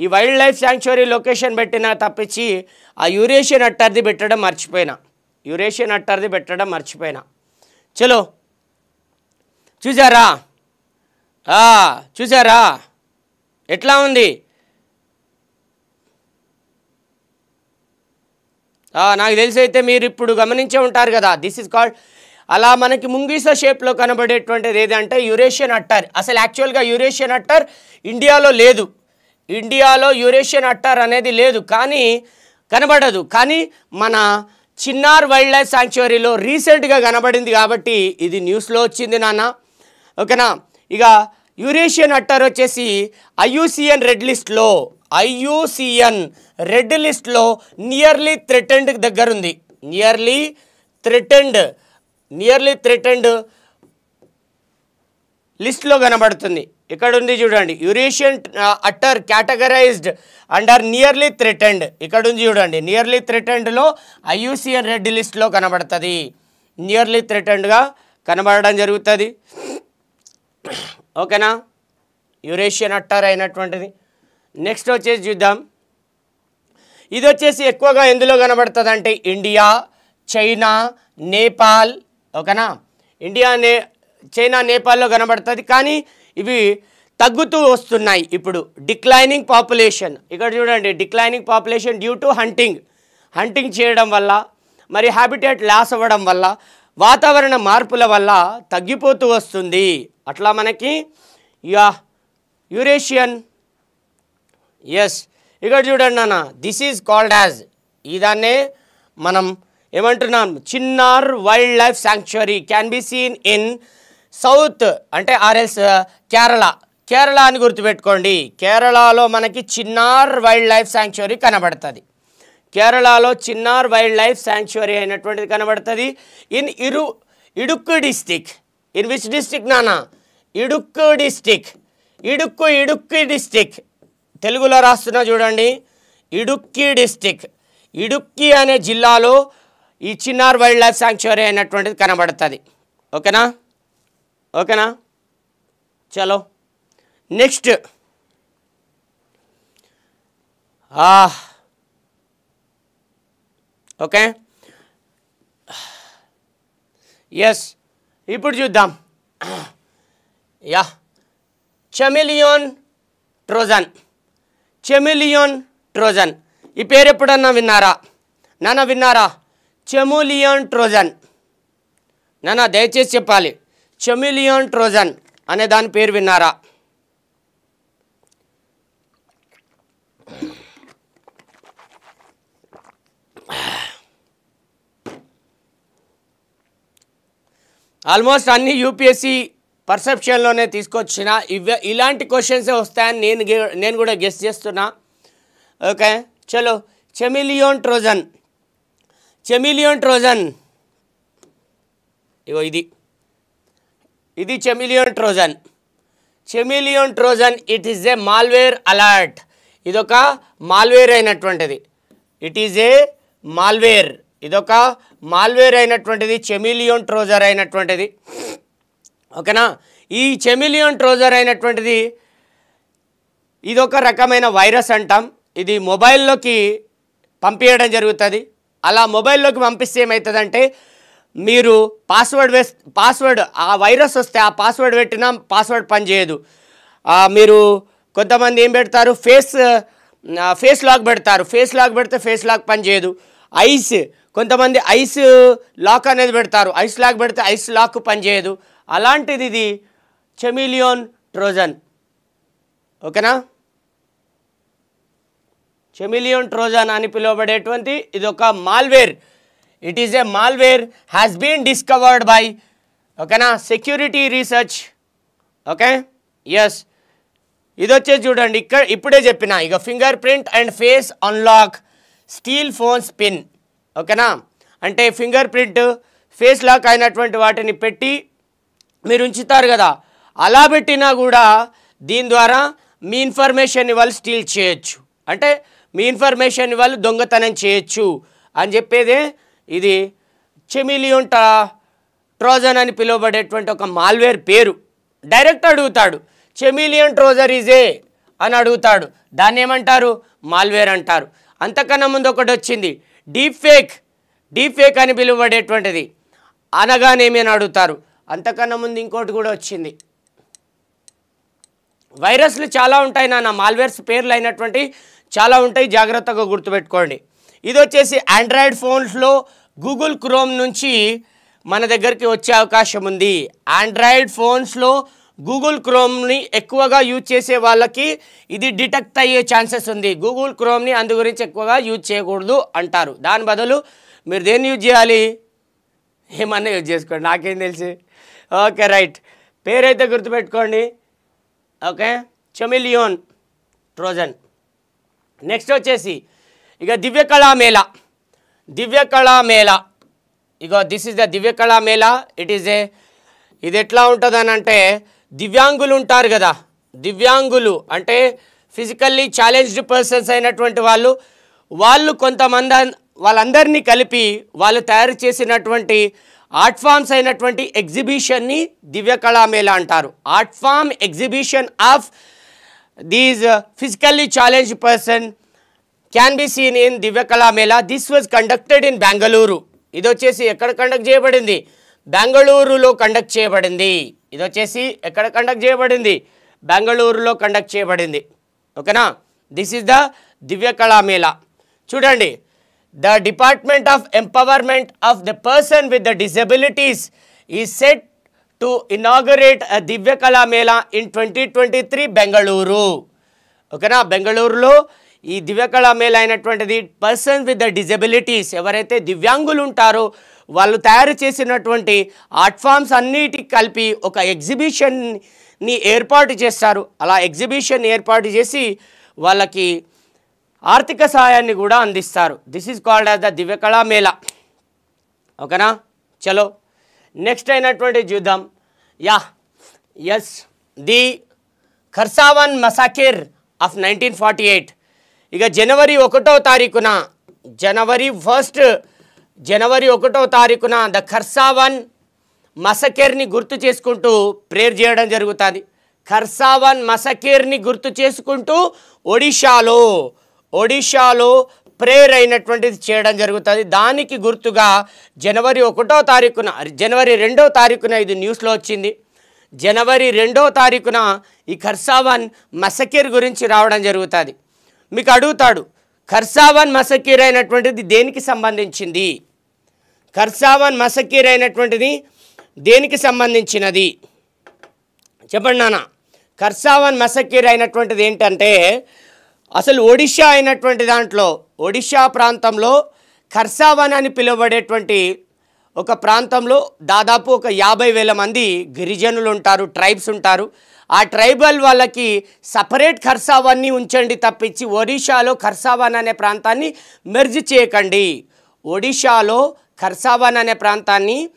S1: ఈ వైల్డ్ లైఫ్ శాంక్చురీ లొకేషన్ పెట్టిన తప్పించి ఆ యూరేషియన్ అట్టర్ది పెట్టడం మర్చిపోయినా. యూరేషియన్ అట్టర్ది పెట్టడం మర్చిపోయినా. చలో చూసారా చూసారా ఎట్లా ఉంది? నాకు తెలిసి అయితే మీరు ఇప్పుడు గమనించే ఉంటారు కదా దిస్ ఇస్ కాల్డ్ అలా మనకి ముంగీస షేప్లో కనబడేటువంటిది ఏదంటే యురేషియన్ అట్టర్. అసలు యాక్చువల్గా యురేషియన్ అట్టర్ ఇండియాలో లేదు. ఇండియాలో యురేషియన్ అట్టర్ అనేది లేదు కానీ కనబడదు. కానీ మన చిన్నార్ వైల్డ్ లైఫ్ శాంక్చురీలో రీసెంట్గా కనబడింది కాబట్టి ఇది న్యూస్లో వచ్చింది నాన్న. ఓకేనా? ఇక యురేషియన్ అట్టర్ వచ్చేసి ఐయుసిఎన్ రెడ్ లిస్ట్లో ఐయుసిఎన్ రెడ్ లిస్ట్లో నియర్లీ థ్రెటెండ్ దగ్గర ఉంది నియర్లీ థ్రెటెండ్ నియర్లీ థ్రెటెండ్ లిస్ట్లో కనబడుతుంది. ఇక్కడ ఉంది చూడండి Eurasian otter categorized under nearly threatened. ఇక్కడ ఉంది చూడండి నియర్లీ థ్రెటెండ్లో ఐయుసిఎన్ రెడ్ లిస్ట్లో కనబడుతుంది. నియర్లీ థ్రెటెండ్గా కనబడడం జరుగుతుంది. ఓకేనా? Eurasian utter అయినటువంటిది. నెక్స్ట్ వచ్చేసి చూద్దాం. ఇది వచ్చేసి ఎక్కువగా ఎందులో కనబడుతుంది అంటే ఇండియా చైనా నేపాల్ ఓకేనా? ఇండియా నే చైనా నేపాల్లో కనబడుతుంది. కానీ ఇవి తగ్గుతూ వస్తున్నాయి ఇప్పుడు. Declining population. ఇక్కడ చూడండి declining population due to hunting. Hunting చేయడం వల్ల మరి హ్యాబిటేట్ లాస్ అవ్వడం వల్ల వాతావరణ మార్పుల వల్ల తగ్గిపోతూ వస్తుంది. అట్లా మనకి ఇక యురేషియన్ ఎస్ ఇక్కడ చూడండి నాన్న దిస్ ఈజ్ కాల్డ్ యాజ్ ఇదాన్నే మనం ఏమంటున్నాం? Chinnar wild life sanctuary can be seen in south అంటే ఆర్ఎస్ కేరళ. కేరళ అని గుర్తుపెట్టుకోండి. కేరళలో మనకి చిన్నార్ వైల్డ్ లైఫ్ శాంక్చురీ కనబడుతుంది. కేరళలో చిన్నార్ వైల్డ్ లైఫ్ శాంక్చురీ అయినటువంటిది కనబడుతుంది. ఇన్ ఇరు Idukki district in which district నానా ఇడుక్కు డిస్టిక్ ఇడుక్కు ఇడుక్కి డిస్టిక్ తెలుగులో రాస్తున్నా చూడండి. ఇడుక్కి డిస్టిక్ ఇడుక్కి అనే జిల్లాలో ఈ చిన్నార్ వైల్డ్ లైఫ్ శాంక్చురీ అయినటువంటిది కనబడుతుంది. ఓకేనా? ఓకేనా? చలో. Next okay? ఎస్ ఇప్పుడు చూద్దాం. Yeah. Chameleon Trojan. Chameleon Trojan. ఈ పేరు ఎప్పుడన్నా విన్నారా? నాన్న విన్నారా? Chameleon Trojan. నాన్న దయచేసి చెప్పాలి. చెమిలియోన్ ట్రోజన్ అనే దాని పేరు విన్నారా? ఆల్మోస్ట్ అన్ని యూపీఎస్సీ పర్సెప్షన్లోనే తీసుకొచ్చిన. ఇవే ఇలాంటి క్వశ్చన్సే వస్తాయని నేను నేను కూడా గెస్ట్ చేస్తున్నా. ఓకే చలో. Chameleon trojan. Chameleon Trojan. ఇగో ఇది. ఇది Chameleon Trojan. Chameleon Trojan it is a malware alert. ఇదొక malware అయినటువంటిది. It is a malware. ఇదొక మాల్వేర్ అయినటువంటిది చెమిలియోన్ ట్రోజర్ అయినటువంటిది. ఓకేనా? ఈ చెమిలియోన్ ట్రోజర్ అయినటువంటిది ఇది ఒక రకమైన వైరస్ అంటాం. ఇది మొబైల్లోకి పంపించడం జరుగుతుంది. అలా మొబైల్లోకి పంపిస్తే ఏమవుతుందంటే మీరు పాస్వర్డ్ వేస్ పాస్వర్డ్ ఆ వైరస్ వస్తే ఆ పాస్వర్డ్ పెట్టినా పాస్వర్డ్ పనిచేయదు మీరు కొంతమంది ఏం పెడతారు? ఫేస్ ఫేస్ లాక్ పెడతారు. ఫేస్ లాక్ పెడితే ఫేస్ లాక్ పనిచేయదు ఐస్ కొంతమంది ఐస్ లాక్ అనేది పెడతారు. ఐస్ లాక్ పెడితే ఐస్ లాక్ పనిచేయదు. అలాంటిది ఇది చెమిలియోన్ ట్రోజన్. ఓకేనా? చెమిలియోన్ ట్రోజన్ అని పిలువబడేటువంటి ఇది ఒక malware. It is a malware has been discovered by ఓకేనా? Security research okay? ఎస్ ఇది వచ్చేసి చూడండి. ఇక్కడ ఇప్పుడే చెప్పిన. ఇక fingerprint and face unlock steal phones pin ఓకేనా? అంటే ఫింగర్ ప్రింట్ ఫేస్ లాక్ అయినటువంటి వాటిని పెట్టి మీరు ఉంచుతారు కదా. అలా పెట్టినా కూడా దీని ద్వారా మీ ఇన్ఫర్మేషన్ వాళ్ళు స్టీల్ చేయొచ్చు. అంటే మీ ఇన్ఫర్మేషన్ వాళ్ళు దొంగతనం చేయొచ్చు అని చెప్పేదే ఇది చెమిలియోన్ ట్రోజన్ అని పిలువబడేటువంటి ఒక మాల్వేర్ పేరు. డైరెక్ట్ అడుగుతాడు చెమిలియన్ ట్రోజర్ ఇజే అని అడుగుతాడు. దాన్ని ఏమంటారు? మాల్వేర్ అంటారు. అంతకన్నా ముందు ఒకటి వచ్చింది డీప్ ఫేక్ డీప్ ఫేక్ అని పిలువబడేటువంటిది. అనగానేమి అని అడుగుతారు? అంతకన్నా ముందు ఇంకోటి కూడా వచ్చింది. వైరస్లు చాలా ఉంటాయి నాన్న. మాల్వేర్స్ పేర్లు అయినటువంటి చాలా ఉంటాయి. జాగ్రత్తగా గుర్తుపెట్టుకోండి. ఇది వచ్చేసి ఆండ్రాయిడ్ ఫోన్స్లో గూగుల్ క్రోమ్ నుంచి మన దగ్గరికి వచ్చే అవకాశం ఉంది. ఆండ్రాయిడ్ ఫోన్స్లో గూగుల్ క్రోమ్ని ఎక్కువగా యూజ్ చేసే వాళ్ళకి ఇది డిటెక్ట్ అయ్యే ఛాన్సెస్ ఉంది. గూగుల్ క్రోమ్ని అందు గురించి ఎక్కువగా యూజ్ చేయకూడదు అంటారు. దాని బదులు మీరు దేన్ని యూజ్ చేయాలి? ఏమన్నా యూజ్ చేసుకోండి. నాకేం తెలిసి. ఓకే రైట్ పేరైతే గుర్తుపెట్టుకోండి. ఓకే చెమిలియోన్ ట్రోజన్ నెక్స్ట్ వచ్చేసి ఇక దివ్యకళా మేళ. దివ్యకళా మేళ. ఇగో this is the Divya Kala Mela. It is a ఇది ఎట్లా ఉంటుందని అంటే దివ్యాంగులు ఉంటారు కదా. దివ్యాంగులు అంటే ఫిజికల్లీ ఛాలెంజ్డ్ పర్సన్స్ అయినటువంటి వాళ్ళు. వాళ్ళు కొంతమంది వాళ్ళందరినీ కలిపి వాళ్ళు తయారు చేసినటువంటి ఆర్ట్ ఫామ్స్ అయినటువంటి ఎగ్జిబిషన్ని దివ్యకళా మేళ అంటారు. Art form exhibition of these physically challenge person can be seen in Divya Kala Mela. This was conducted in Bengaluru ఇది వచ్చేసి ఎక్కడ కండక్ట్ చేయబడింది? బెంగళూరులో కండక్ట్ చేయబడింది. ఇది వచ్చేసి ఎక్కడ కండక్ట్ చేయబడింది? బెంగళూరులో కండక్ట్ చేయబడింది. ఓకేనా? This is the Divya Kala Mela. చూడండి. The department of empowerment of the person with the disabilities ఈ set to inaugurate Divya Kala Kala Mela in twenty twenty three Bengaluru. ఓకేనా? బెంగళూరులో ఈ దివ్యకళా మేళ అయినటువంటిది పర్సన్ విత్ ద డిజబిలిటీస్ ఎవరైతే దివ్యాంగులు ఉంటారో వాళ్ళు తయారు చేసినటువంటి ఆర్ట్ ఫామ్స్ అన్నిటికి కలిపి ఒక ఎగ్జిబిషన్ని ఏర్పాటు చేస్తారు. అలా ఎగ్జిబిషన్ ఏర్పాటు చేసి వాళ్ళకి ఆర్థిక సహాయాన్ని కూడా అందిస్తారు. This is called as the Divya Kala Mela. ఓకేనా? చలో. నెక్స్ట్ అయినటువంటి చూద్దాం. Yeah. Yes the Kharsawan massacre of nineteen forty eight. ఇక జనవరి ఒకటో తారీఖున జనవరి ఫస్ట్ జనవరి ఒకటో తారీఖున ద ఖర్సావన్ మసకేర్ని గుర్తు చేసుకుంటూ ప్రేయర్ చేయడం జరుగుతుంది. ఖర్సావన్ మసకేర్ని గుర్తు చేసుకుంటూ ఒడిషాలో ఒడిషాలో ప్రేయర్ అయినటువంటిది చేయడం జరుగుతుంది. దానికి గుర్తుగా జనవరి ఒకటో తారీఖున జనవరి రెండో తారీఖున ఇది న్యూస్లో వచ్చింది. జనవరి రెండో తారీఖున ఈ ఖర్సావన్ మసకీర్ గురించి రావడం జరుగుతుంది. మీకు అడుగుతాడు ఖర్సావన్ మసకీర్ అయినటువంటిది దేనికి సంబంధించింది? ఖర్సావన్ మసకీర్ అయినటువంటిది దేనికి సంబంధించినది? చెప్పండి నాన్న ఖర్సావన్ మసకీర్ అయినటువంటిది ఏంటంటే అసలు ఒడిషా అయినటువంటి దాంట్లో ఒడిషా ప్రాంతంలో ఖర్సావన్ అని పిలువబడేటువంటి ఒక ప్రాంతంలో దాదాపు ఒక యాభై వేల మంది గిరిజనులు ఉంటారు ట్రైబ్స్ ఉంటారు. ఆ ట్రైబల్ వాళ్ళకి సపరేట్ ఖర్సావాన్ని ఉంచండి తప్పించి ఒడిషాలో ఖర్సావాన్ అనే ప్రాంతాన్ని మెర్జ్ చేయకండి. ఒడిషాలో ఖర్సావాన్ అనే ప్రాంతాన్ని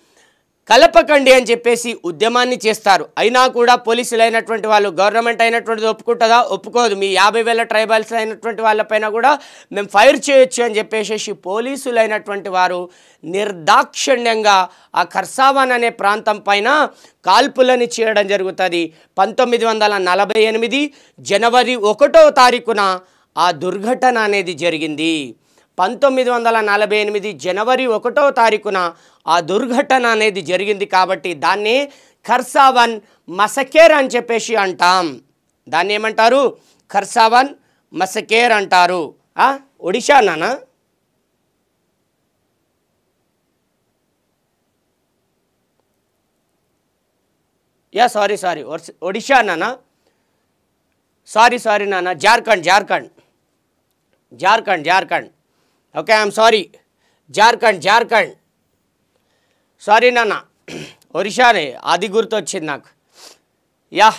S1: కలపకండి అని చెప్పేసి ఉద్యమాన్ని చేస్తారు. అయినా కూడా పోలీసులు అయినటువంటి వాళ్ళు గవర్నమెంట్ అయినటువంటిది ఒప్పుకుంటుందా? ఒప్పుకోదు. మీ యాభై వేల ట్రైబల్స్ అయినటువంటి వాళ్ళపైన కూడా మేము ఫైర్ చేయొచ్చు అని చెప్పేసి పోలీసులు అయినటువంటి వారు నిర్దాక్షిణ్యంగా ఆ ఖర్సావాన్ అనే ప్రాంతం పైన కాల్పులని చేయడం జరుగుతుంది. పంతొమ్మిది వందల నలభై ఎనిమిది జనవరి ఒకటో తారీఖున ఆ దుర్ఘటన అనేది జరిగింది. పంతొమ్మిది వందల నలభై ఎనిమిది జనవరి ఒకటో తారీఖున ఆ దుర్ఘటన అనేది జరిగింది కాబట్టి దాన్ని ఖర్సావన్ మసకేర్ అని చెప్పేసి అంటాం. దాన్ని ఏమంటారు? ఖర్సావన్ మసకేర్ అంటారు. ఒడిషా నానా? Yeah sorry sorry. ఒడిషా నానా? సారీ సారీ నానా. Jharkhand Jharkhand. Jharkhand Jharkhand. Okay I'm sorry Jharkhand Jharkhand. Sorry నాన్న. ఒడిషానే అది గుర్తొచ్చింది నాకు. యా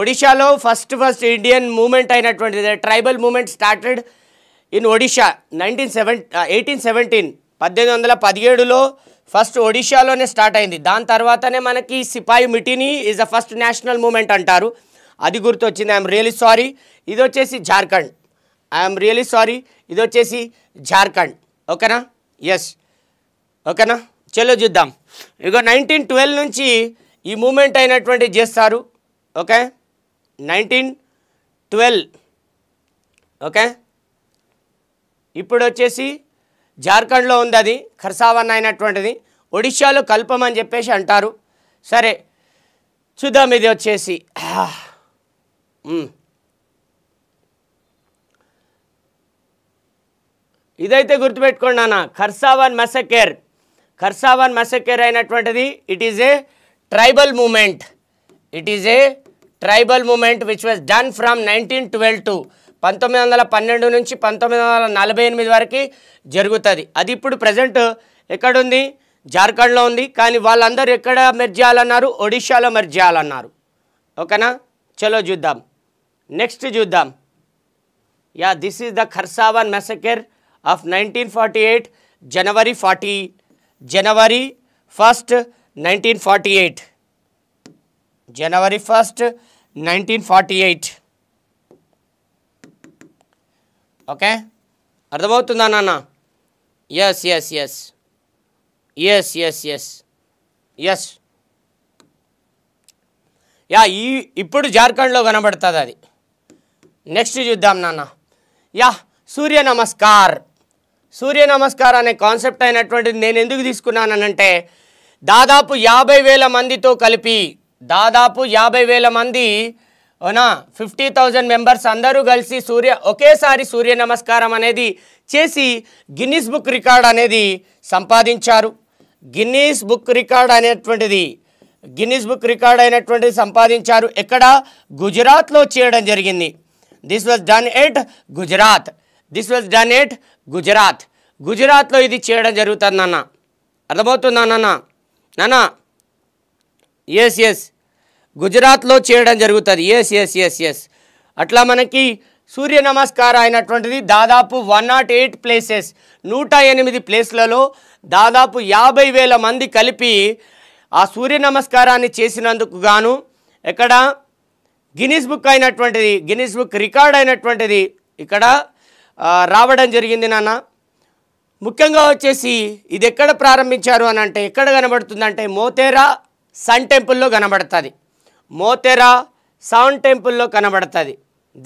S1: ఒడిషాలో first first Indian movement అయినటువంటిది tribal movement started in Odisha nineteen seven eighteen seventeen పద్దెనిమిది వందల పదిహేడులో ఫస్ట్ ఒడిషాలోనే స్టార్ట్ అయింది. దాని తర్వాతనే మనకి sepoy mutiny is the first national movement అంటారు. అది గుర్తొచ్చింది. ఐఎమ్ రియలీ సారీ ఇది వచ్చేసి జార్ఖండ్. ఐఎమ్ రియలీ సారీ ఇది వచ్చేసి జార్ఖండ్. ఓకేనా? ఎస్ ఓకేనా? చలో చూద్దాం. ఇక నైన్టీన్ ట్వెల్వ్ నుంచి ఈ మూమెంట్ అయినటువంటి చేస్తారు ఓకే? Nineteen twelve okay? ఇప్పుడు వచ్చేసి జార్ఖండ్లో ఉంది అది. ఖర్సావన్ అయినటువంటిది. ఒడిశాలో అని చెప్పేసి అంటారు. సరే. చూద్దాం ఇది వచ్చేసి. ఇదైతే గుర్తుపెట్టుకోండి నాన్న Kharsawan massacre Kharsawan massacre అయినటువంటిది it is a tribal movement it is a tribal movement which was done from nineteen twelve to పంతొమ్మిది వందల పన్నెండు నుంచి పంతొమ్మిది వందల నలభై ఎనిమిది వరకు జరుగుతుంది. అది ఇప్పుడు ప్రజెంట్ ఎక్కడుంది? జార్ఖండ్లో ఉంది. కానీ వాళ్ళందరూ ఎక్కడ మెర్జ్ చేయాలన్నారు ఒడిశాలో మెర్జ్ చేయాలన్నారు ఓకేనా? చలో చూద్దాం. నెక్స్ట్ చూద్దాం. Yeah this is the Kharsawan massacre of nineteen forty eight January forty January first nineteen forty eight. January first nineteen forty eight. Okay? అర్థమవుతుందా నాన్న? Yes yes yes yes yes yes yes yeah ఈ ఇప్పుడు జార్ఖండ్లో కనబడుతుంది అది. Next చూద్దాం నాన్న. Yeah Surya Namaskar. Surya Namaskar అనే కాన్సెప్ట్ అయినటువంటిది నేను ఎందుకు తీసుకున్నానంటే దాదాపు యాభై వేల మందితో కలిపి దాదాపు యాభై వేల మంది అవునా ఫిఫ్టీ థౌజండ్ మెంబర్స్ అందరూ కలిసి సూర్య ఒకేసారి సూర్య నమస్కారం అనేది చేసి గిన్నిస్ బుక్ రికార్డ్ అనేది సంపాదించారు. గిన్నీస్ బుక్ రికార్డ్ అనేటువంటిది గిన్నిస్ బుక్ రికార్డ్ అయినటువంటిది సంపాదించారు. ఎక్కడ? గుజరాత్లో చేయడం జరిగింది. This was done at Gujarat this was done at Gujarat. గుజరాత్లో ఇది చేయడం జరుగుతుంది నాన్న. అర్థమవుతుందా నాన్న? నాన్న. ఎస్ ఎస్ గుజరాత్లో చేయడం జరుగుతుంది. ఎస్ ఎస్ ఎస్ ఎస్ అట్లా మనకి సూర్య నమస్కారం అయినటువంటిది దాదాపు వన్ నాట్ ఎయిట్ ప్లేసెస్. నూట ఎనిమిది ప్లేస్లలో దాదాపు యాభై వేల మంది కలిపి ఆ సూర్య నమస్కారాన్ని చేసినందుకు గాను ఎక్కడ? గిన్నీస్ బుక్ అయినటువంటిది గిన్నీస్ బుక్ రికార్డ్ అయినటువంటిది ఇక్కడ రావడం జరిగింది నాన్న. ముఖ్యంగా వచ్చేసి ఇది ఎక్కడ ప్రారంభించారు అని అంటే ఎక్కడ కనబడుతుందంటే మోతేరా సన్ టెంపుల్లో కనబడుతుంది. మోతేరా సన్ టెంపుల్లో కనబడుతుంది.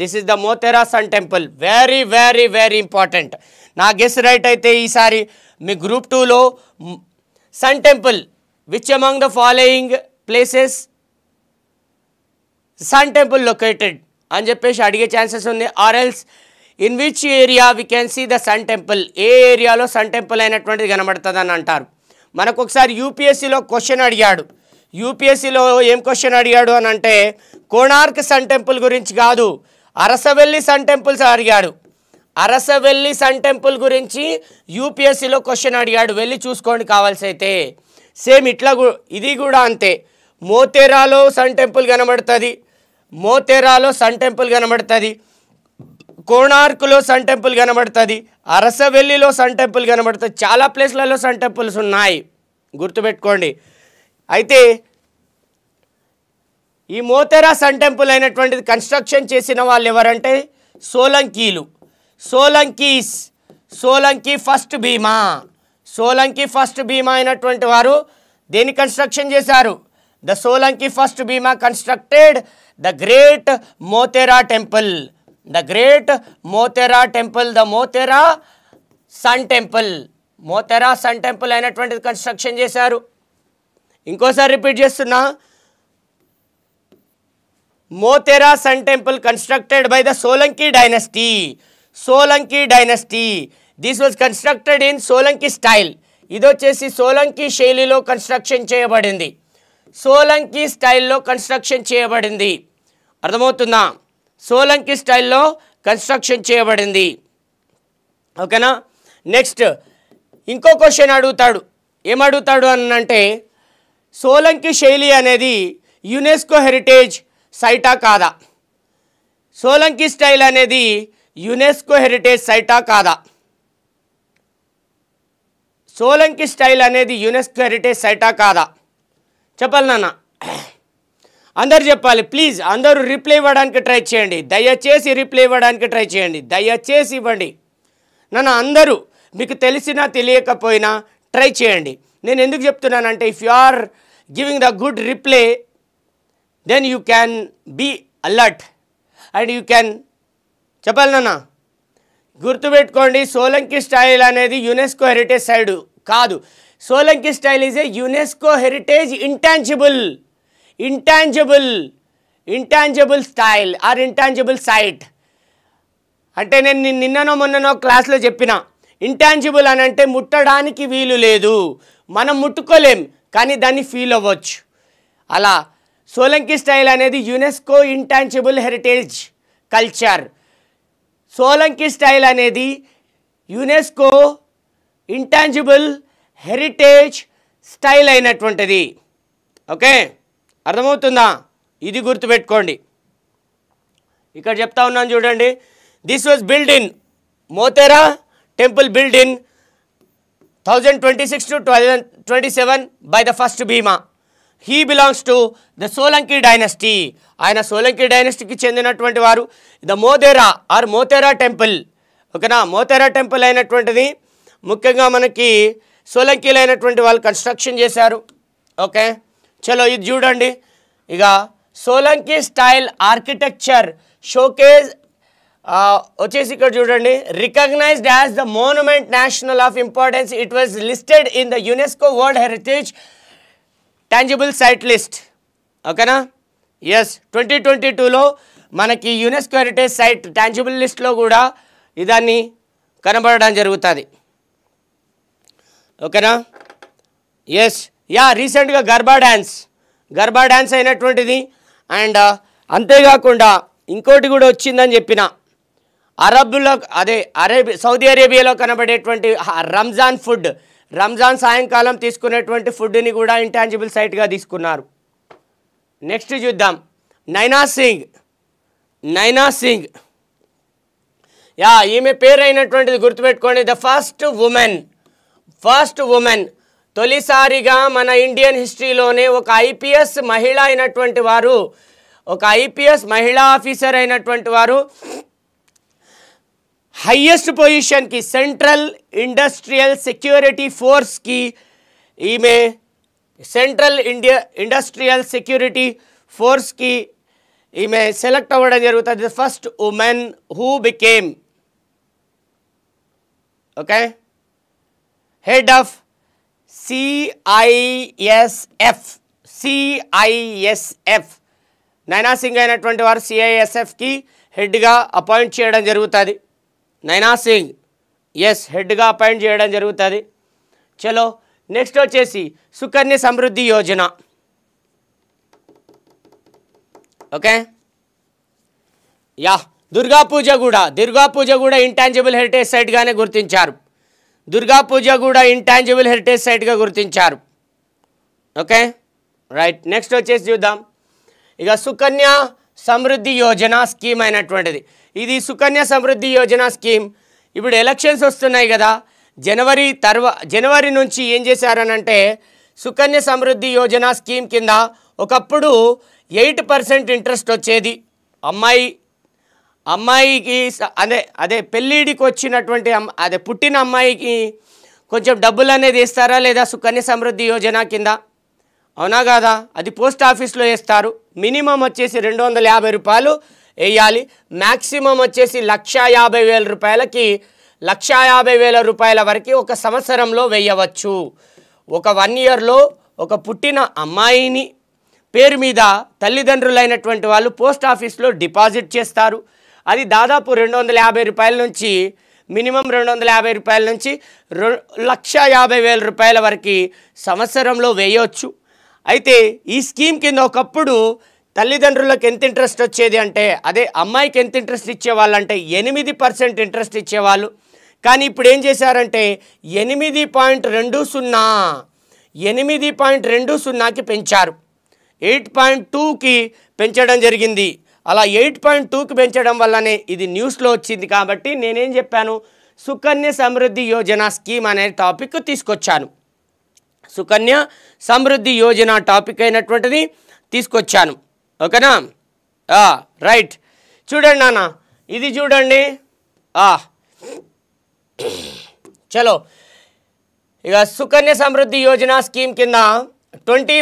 S1: This is the Modhera sun temple. Very very very important నా గెస్ రైట్ అయితే ఈసారి మీ గ్రూప్ టూలో sun temple which among the following places sun temple located అని చెప్పేసి అడిగే ఛాన్సెస్ ఉంది or else in which area we can see the sun temple ఏ ఏరియాలో సన్ టెంపుల్ అయినటువంటిది కనబడుతుంది అని అంటారు. మనకు ఒకసారి యూపీఎస్సీలో క్వశ్చన్ అడిగాడు. యూపీఎస్సీలో ఏం క్వశ్చన్ అడిగాడు అని అంటే కోణార్క్ సన్ టెంపుల్ గురించి కాదు అరసవెల్లి సన్ టెంపుల్స్ అడిగాడు. అరసవెల్లి సన్ టెంపుల్ గురించి యూపీఎస్సీలో క్వశ్చన్ అడిగాడు. వెళ్ళి చూసుకోండి కావాల్సి అయితే సేమ్ ఇట్లా గు- ఇది కూడా అంతే. మోతేరాలో సన్ టెంపుల్ కనబడుతుంది. మోతేరాలో సన్ టెంపుల్ కనబడుతుంది. కోణార్కులో సన్ టెంపుల్ కనబడుతుంది అరసవెల్లిలో సన్ టెంపుల్ కనబడుతుంది చాలా ప్లేస్లలో సన్ టెంపుల్స్ ఉన్నాయి. గుర్తుపెట్టుకోండి. అయితే ఈ మోతెరా సన్ టెంపుల్ అయినటువంటిది కన్స్ట్రక్షన్ చేసిన వాళ్ళు ఎవరంటే సోలంకీలు. సోలంకీస్ సోలంకి ఫస్ట్ భీమా. సోలంకి ఫస్ట్ భీమా అయినటువంటి వారు దేని కన్స్ట్రక్షన్ చేశారు? The Solanki first Bhima constructed the great Modhera temple. The great Modhera temple the Modhera sun temple Modhera sun temple అయినటువంటిది construction చేశారు. ఇంకోసారి రిపీట్ చేస్తున్నా. Modhera sun temple constructed by the Solanki dynasty Solanki dynasty this was constructed in Solanki style ఇది వచ్చేసి సోలంకి శైలిలో construction చేయబడింది. సోలంకి స్టైల్లో construction చేయబడింది. అర్థమవుతుందా? సోలంకి స్టైల్లో కన్స్ట్రక్షన్ చేయబడింది. ఓకేనా? నెక్స్ట్ ఇంకో క్వశ్చన్ అడుగుతాడు. ఏమడుగుతాడు అనంటే అని అంటే సోలంకి శైలి అనేది యునెస్కో హెరిటేజ్ సైటా కాదా? సోలంకి స్టైల్ అనేది యునెస్కో హెరిటేజ్ సైటా కాదా? సోలంకి స్టైల్ అనేది యునెస్కో హెరిటేజ్ సైటా కాదా? చెప్పాలి నాన్న. అందరు చెప్పాలి ప్లీజ్ అందరూ రిప్లై ఇవ్వడానికి ట్రై చేయండి. దయచేసి రిప్లై ఇవ్వడానికి ట్రై చేయండి. దయచేసి ఇవ్వండి. నన్ను అందరూ మీకు తెలిసినా తెలియకపోయినా ట్రై చేయండి. నేను ఎందుకు చెప్తున్నానంటే if you are giving the good reply then you can be alert and you can చెప్పాలి నాన్న. గుర్తుపెట్టుకోండి సోలంకి స్టైల్ అనేది యునెస్కో హెరిటేజ్ సైడ్ కాదు. Solanki style is a UNESCO heritage intangible intangible intangible style or intangible site అంటే నేను నిన్ననో మొన్ననో క్లాస్లో చెప్పిన. ఇంటాంజిబుల్ అని అంటే ముట్టడానికి వీలు లేదు. మనం ముట్టుకోలేం కానీ దాన్ని ఫీల్ అవ్వచ్చు. అలా. సోలంకి స్టైల్ అనేది UNESCO intangible heritage culture Solanki style అనేది యునెస్కో ఇంటాంజిబుల్ హెరిటేజ్ స్టైల్ అయినటువంటిది. ఓకే? అర్థమవుతుందా? ఇది గుర్తుపెట్టుకోండి. ఇక్కడ చెప్తా ఉన్నాను చూడండి. This was build in Modhera temple build in thousand twenty six to thousand twenty seven by the first Bhima he belongs to the Solanki dynasty ఆయన సోలంకి డైనస్టీకి చెందినటువంటి వారు. The Modhera or Modhera temple ఓకేనా? మోతేరా టెంపుల్ అయినటువంటిది. ముఖ్యంగా మనకి సోలంకీలైనటువంటి అయినటువంటి వాళ్ళు కన్స్ట్రక్షన్ చేశారు. ఓకే? చలో ఇది చూడండి. ఇక సోలంకి స్టైల్ ఆర్కిటెక్చర్ షోకేజ్ వచ్చేసి ఇక్కడ చూడండి. Recognized as the monument national of importance it was listed in the UNESCO world heritage tangible site list. ఓకేనా? ఎస్ ట్వంటీ ట్వంటీ టూలో మనకి యునెస్కో హెరిటేజ్ సైట్ టాంజిబుల్ లిస్ట్లో కూడా ఇదాన్ని కనబడడం జరుగుతుంది. ఓకేనా? ఎస్ యా రీసెంట్గా గర్బా డ్యాన్స్ గర్బా డ్యాన్స్ అయినటువంటిది. అండ్ అంతేకాకుండా ఇంకోటి కూడా వచ్చిందని చెప్పిన. అరబ్బులో అదే అరేబి సౌదీ అరేబియాలో కనబడేటువంటి రంజాన్ ఫుడ్. రంజాన్ సాయంకాలం తీసుకునేటువంటి ఫుడ్ని కూడా ఇంటాంజిబుల్ సైట్గా తీసుకున్నారు. నెక్స్ట్ చూద్దాం. నైనా సింగ్. నైనా సింగ్. యా ఈమె పేరు అయినటువంటిది గుర్తుపెట్టుకోండి. The first women. First women. తొలిసారిగా మన ఇండియన్ హిస్టరీలోనే ఒక ఐపీఎస్ మహిళ అయినటువంటి వారు ఒక ఐపీఎస్ మహిళా ఆఫీసర్ అయినటువంటి వారు హయ్యెస్ట్ పొజిషన్కి సెంట్రల్ ఇండస్ట్రియల్ సెక్యూరిటీ ఫోర్స్కి ఈమె సెంట్రల్ ఇండియా ఇండస్ట్రియల్ సెక్యూరిటీ ఫోర్స్కి ఈమె సెలెక్ట్ అవ్వడం జరుగుతుంది. First women who became okay head of CISF CISF Naina Singh అయినటువంటి వారు సిఐఎస్ఎఫ్కి హెడ్గా అపాయింట్ చేయడం జరుగుతుంది. నైనా సింగ్ ఎస్ హెడ్గా అపాయింట్ చేయడం జరుగుతుంది. చలో నెక్స్ట్ వచ్చేసి సుకన్య సమృద్ధి యోజన. ఓకే? యా దుర్గా పూజ కూడా దుర్గా పూజ కూడా ఇంటాంజిబుల్ హెరిటేజ్ సైట్గానే గుర్తించారు. దుర్గా పూజ కూడా ఇంటాంజిబుల్ హెరిటేజ్ సైట్గా గుర్తించారు. ఓకే? రైట్ నెక్స్ట్ వచ్చేసి చూద్దాం. ఇక సుకన్య సమృద్ధి యోజన స్కీమ్ అయినటువంటిది. ఇది సుకన్య సమృద్ధి యోజన స్కీమ్. ఇప్పుడు ఎలక్షన్స్ వస్తున్నాయి కదా. జనవరి తర్వా జనవరి నుంచి ఏం చేశారనంటే సుకన్య సమృద్ధి యోజన స్కీమ్ కింద ఒకప్పుడు ఎయిట్ పర్సెంట్ ఇంట్రెస్ట్ వచ్చేది. అమ్మాయి అమ్మాయికి అదే అదే పెళ్ళిడికి వచ్చినటువంటి అదే పుట్టిన అమ్మాయికి కొంచెం డబ్బులు అనేది ఇస్తారా లేదా సుకన్య సమృద్ధి యోజన కింద? అవునా కాదా? అది పోస్ట్ ఆఫీస్లో వేస్తారు. మినిమం వచ్చేసి రెండు వందల యాభై రూపాయలు వేయాలి. మ్యాక్సిమం వచ్చేసి లక్ష యాభై వేల రూపాయలకి లక్ష యాభై వేల రూపాయల వరకు ఒక సంవత్సరంలో వేయవచ్చు. ఒక వన్ ఇయర్లో ఒక పుట్టిన అమ్మాయిని పేరు మీద తల్లిదండ్రులైనటువంటి వాళ్ళు పోస్ట్ ఆఫీస్లో డిపాజిట్ చేస్తారు. అది దాదాపు రెండు వందల యాభై రూపాయల నుంచి మినిమం రెండు వందల యాభై రూపాయల నుంచి రొ- లక్ష యాభై వేల రూపాయల వరకు సంవత్సరంలో వేయవచ్చు అయితే ఈ స్కీమ్ కింద ఒకప్పుడు తల్లిదండ్రులకు ఎంత ఇంట్రెస్ట్ వచ్చేది అంటే అదే అమ్మాయికి ఎంత ఇంట్రెస్ట్ ఇచ్చేవాళ్ళంటే ఎనిమిది పర్సెంట్ ఇంట్రెస్ట్ ఇచ్చేవాళ్ళు. కానీ ఇప్పుడు ఏం చేశారంటే ఎనిమిది పాయింట్ రెండు సున్నా ఎనిమిది పాయింట్ రెండు సున్నాకి పెంచారు. ఎయిట్ పాయింట్ టూకి పెంచడం జరిగింది. అలా ఎయిట్ పాయింట్ టూకి పెంచడం వల్లనే ఇది న్యూస్లో వచ్చింది కాబట్టి నేనేం చెప్పాను? సుకన్య సమృద్ధి యోజన స్కీమ్ అనే టాపిక్ తీసుకొచ్చాను. సుకన్య సమృద్ధి యోజన టాపిక్ అయినటువంటిది తీసుకొచ్చాను. ఓకేనా? రైట్. చూడండి నాన్న ఇది చూడండి. చలో. ఇక సుకన్య సమృద్ధి యోజన స్కీమ్ కింద ట్వంటీ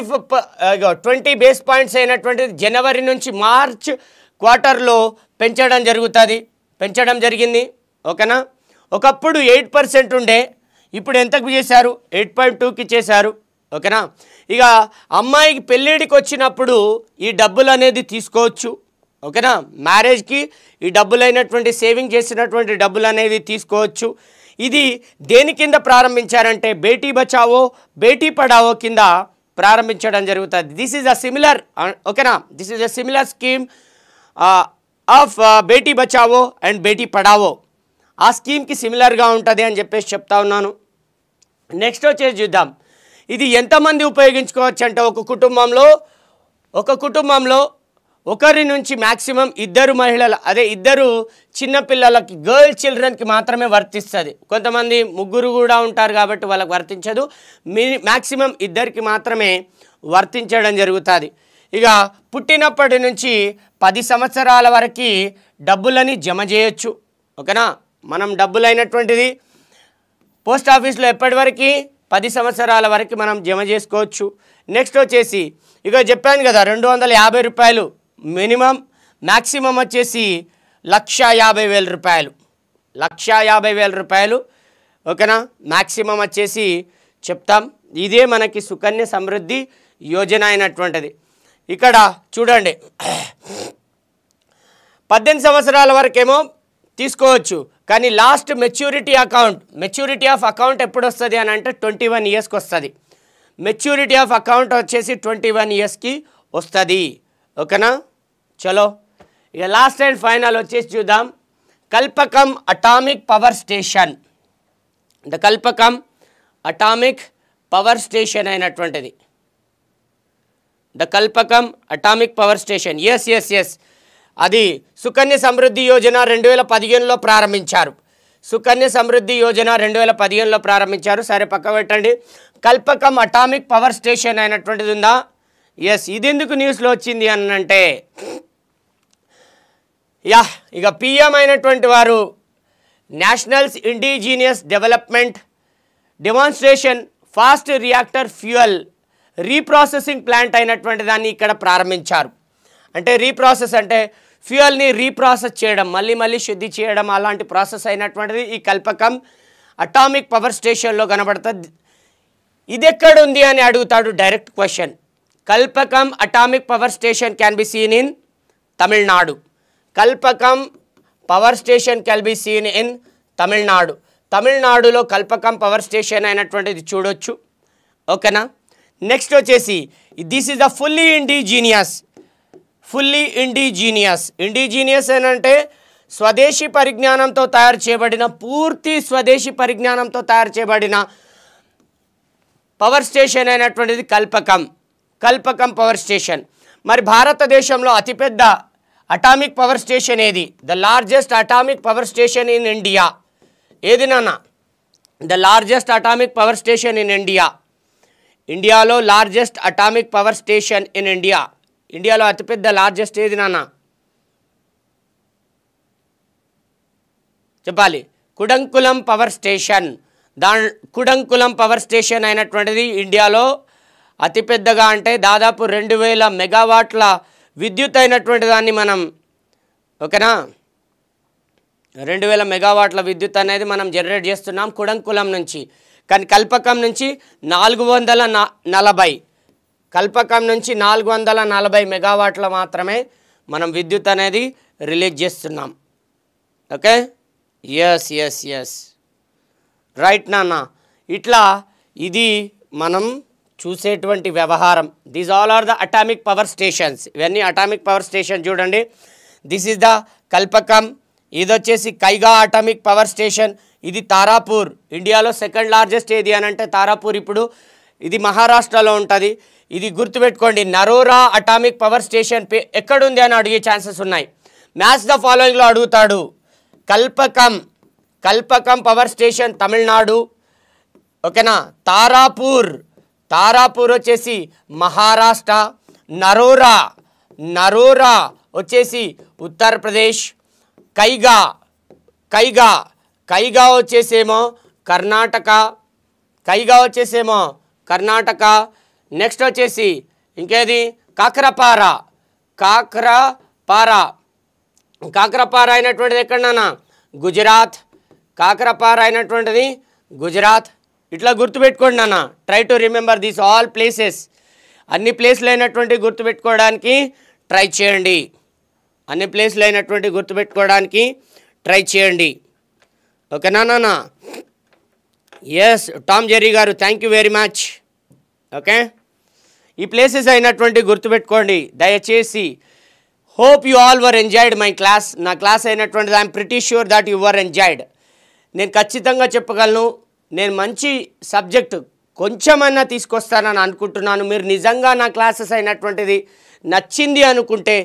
S1: ట్వంటీ బేస్ పాయింట్స్ అయినటువంటిది జనవరి నుంచి మార్చ్ క్వార్టర్లో పెంచడం జరుగుతుంది. పెంచడం జరిగింది. ఓకేనా? ఒకప్పుడు ఎయిట్ పర్సెంట్ ఉండే. ఇప్పుడు ఎంతకు చేశారు? ఎయిట్ పాయింట్ టూకి చేశారు. ఓకేనా? ఇక అమ్మాయికి పెళ్ళిడికి వచ్చినప్పుడు ఈ డబ్బులు అనేది తీసుకోవచ్చు. ఓకేనా? మ్యారేజ్కి ఈ డబ్బులు అయినటువంటి సేవింగ్ చేసినటువంటి డబ్బులు అనేది తీసుకోవచ్చు. ఇది దేని కింద ప్రారంభించారంటే బేటీ బచావో బేటీ పడావో కింద ప్రారంభించడం జరుగుతుంది. దిస్ ఈజ్ అ సిమిలర్ ఓకేనా? This is a similar scheme of Beti Bachao and Beti Padhao ఆ స్కీమ్కి సిమిలర్గా ఉంటుంది అని చెప్పేసి చెప్తా ఉన్నాను. నెక్స్ట్ వచ్చేసి చూద్దాం. ఇది ఎంతమంది ఉపయోగించుకోవచ్చు అంటే ఒక కుటుంబంలో ఒక కుటుంబంలో ఒకరి నుంచి మ్యాక్సిమం ఇద్దరు మహిళల అదే ఇద్దరు చిన్నపిల్లలకి గర్ల్ చిల్డ్రన్కి మాత్రమే వర్తిస్తుంది. కొంతమంది ముగ్గురు కూడా ఉంటారు కాబట్టి వాళ్ళకి వర్తించదు. మీ మ్యాక్సిమం ఇద్దరికి మాత్రమే వర్తించడం జరుగుతుంది. ఇక పుట్టినప్పటి నుంచి పది సంవత్సరాల వరకు డబ్బులని జమ చేయొచ్చు. ఓకేనా? మనం డబ్బులైనటువంటిది పోస్ట్ ఆఫీస్లో ఎప్పటివరకు పది సంవత్సరాల వరకు మనం జమ చేసుకోవచ్చు. నెక్స్ట్ వచ్చేసి ఇక చెప్పాను కదా రెండు వందల యాభై రూపాయలు మినిమం మ్యాక్సిమం వచ్చేసి లక్ష యాభై వేల రూపాయలు. లక్ష యాభై వేల రూపాయలు ఓకేనా? మ్యాక్సిమం వచ్చేసి చెప్తాం. ఇదే మనకి సుకన్య సమృద్ధి యోజన అయినటువంటిది. ఇక్కడ చూడండి. పద్దెనిమిది సంవత్సరాల వరకేమో తీసుకోవచ్చు. కానీ last maturity account maturity of account ఎప్పుడు వస్తుంది అని అంటే ట్వంటీ వన్ ఇయర్స్కి వస్తుంది. మెచ్యూరిటీ ఆఫ్ అకౌంట్ వచ్చేసి ట్వంటీ వన్ ఇయర్స్కి వస్తుంది. ఓకేనా? చలో. ఇక లాస్ట్ అండ్ ఫైనల్ వచ్చేసి చూద్దాం. Kalpakkam atomic power station. The Kalpakkam atomic power station అయినటువంటిది. The Kalpakkam atomic power station. Yes yes yes అది సుకన్య సమృద్ధి యోజన రెండు వేల పదిహేనులో ప్రారంభించారు. సుకన్య సమృద్ధి యోజన రెండు వేల పదిహేనులో ప్రారంభించారు. సరే పక్క పెట్టండి. కల్పకం అటామిక్ పవర్ స్టేషన్ అయినటువంటిది ఉందా? ఎస్ ఇది ఎందుకు న్యూస్లో వచ్చింది అని అంటే యా ఇక పిఎం అయినటువంటి వారు nationals indigenous development demonstration fast reactor fuel reprocessing plant అయినటువంటి దాన్ని ఇక్కడ ప్రారంభించారు. అంటే రీప్రాసెస్ అంటే ఫ్యూయల్ని రీప్రాసెస్ చేయడం మళ్ళీ మళ్ళీ శుద్ధి చేయడం అలాంటి ప్రాసెస్ అయినటువంటిది ఈ కల్పకం అటామిక్ పవర్ స్టేషన్లో కనబడుతుంది. ఇది ఎక్కడ ఉంది అని అడుగుతాడు direct question Kalpakkam atomic power station can be seen in Tamil Nadu Kalpakkam power station can be seen in Tamil Nadu తమిళనాడులో కల్పకం పవర్ స్టేషన్ అయినటువంటిది చూడొచ్చు. ఓకేనా నెక్స్ట్ వచ్చేసి this is the fully indigenous fully indigenous indigenous అంటే స్వదేశీ పరిజ్ఞానంతో తయారు చేయబడిన పూర్తి స్వదేశీ పరిజ్ఞానంతో తయారు చేయబడిన పవర్ స్టేషన్ అయినటువంటిది కల్పకం. కల్పకం పవర్ స్టేషన్ మరి భారతదేశంలో అతిపెద్ద అటామిక్ పవర్ స్టేషన్ ఏది? The largest atomic power station in India ఏది నాన్న? The largest atomic power station in India ఇండియాలో largest atomic power station in India. ఇండియాలో అతిపెద్ద లార్జెస్ట్ ఏది నాన్న? చెప్పాలి. Kudankulam power station. The Kudankulam power station అయినటువంటిది ఇండియాలో అతిపెద్దగా అంటే దాదాపు రెండు వేల మెగావాట్ల విద్యుత్ అయినటువంటి దాన్ని మనం ఓకేనా? రెండు వేల మెగావాట్ల విద్యుత్ అనేది మనం జనరేట్ చేస్తున్నాం కుడంకులం నుంచి. కానీ కల్పకం నుంచి నాలుగు వందల నలభై. కల్పకం నుంచి నాలుగు వందల నలభై మెగావాట్ల మాత్రమే మనం విద్యుత్ అనేది రిలీజ్ చేస్తున్నాం. Okay? Yes yes yes right నాన్న. ఇట్లా ఇది మనం చూసేటువంటి వ్యవహారం. These all are the atomic power stations ఇవన్నీ అటామిక్ పవర్ స్టేషన్ చూడండి. This is the Kalpakkam. ఇది వచ్చేసి కైగా అటామిక్ పవర్ స్టేషన్ ఇది తారాపూర్ ఇండియాలో సెకండ్ లార్జెస్ట్ ఏది అని అంటే తారాపూర్ ఇప్పుడు ఇది మహారాష్ట్రలో ఉంటుంది. ఇది గుర్తుపెట్టుకోండి నరోరా అటామిక్ పవర్ స్టేషన్ పే ఎక్కడుంది అని అడిగే ఛాన్సెస్ ఉన్నాయి. మ్యాథ్స్ ద ఫాలోయింగ్లో అడుగుతాడు కల్పకం కల్పకం పవర్ స్టేషన్ తమిళనాడు ఓకేనా? తారాపూర్ తారాపూర్ వచ్చేసి మహారాష్ట్ర నరోరా నరోరా వచ్చేసి ఉత్తరప్రదేశ్ కైగా కైగా కైగా వచ్చేసేమో కర్ణాటక కైగా వచ్చేసేమో కర్ణాటక. నెక్స్ట్ వచ్చేసి ఇంకేది? కాకరపార. కాకరపార. కాకరపార అయినటువంటిది ఎక్కడన్నా గుజరాత్. కాకరపార అయినటువంటిది గుజరాత్. ఇట్లా గుర్తుపెట్టుకోండి నాన్న. Try to remember these all places అన్ని ప్లేస్లు అయినటువంటి గుర్తుపెట్టుకోవడానికి ట్రై చేయండి. అన్ని ప్లేస్లు అయినటువంటి గుర్తుపెట్టుకోవడానికి ట్రై చేయండి. ఓకేనా నాన్న ఎస్ టామ్ జెర్రీ గారు thank you very much okay ఈ ప్లేసెస్ అయినటువంటి గుర్తుపెట్టుకోండి. దయచేసి hope you all were enjoyed my class నా class అయినటువంటిది I'm pretty sure that you were enjoyed నేను ఖచ్చితంగా చెప్పగలను నేను మంచి సబ్జెక్ట్ కొంచెమన్నా తీసుకొస్తానని అనుకుంటున్నాను. మీరు నిజంగా నా క్లాసెస్ అయినటువంటిది నచ్చింది అనుకుంటే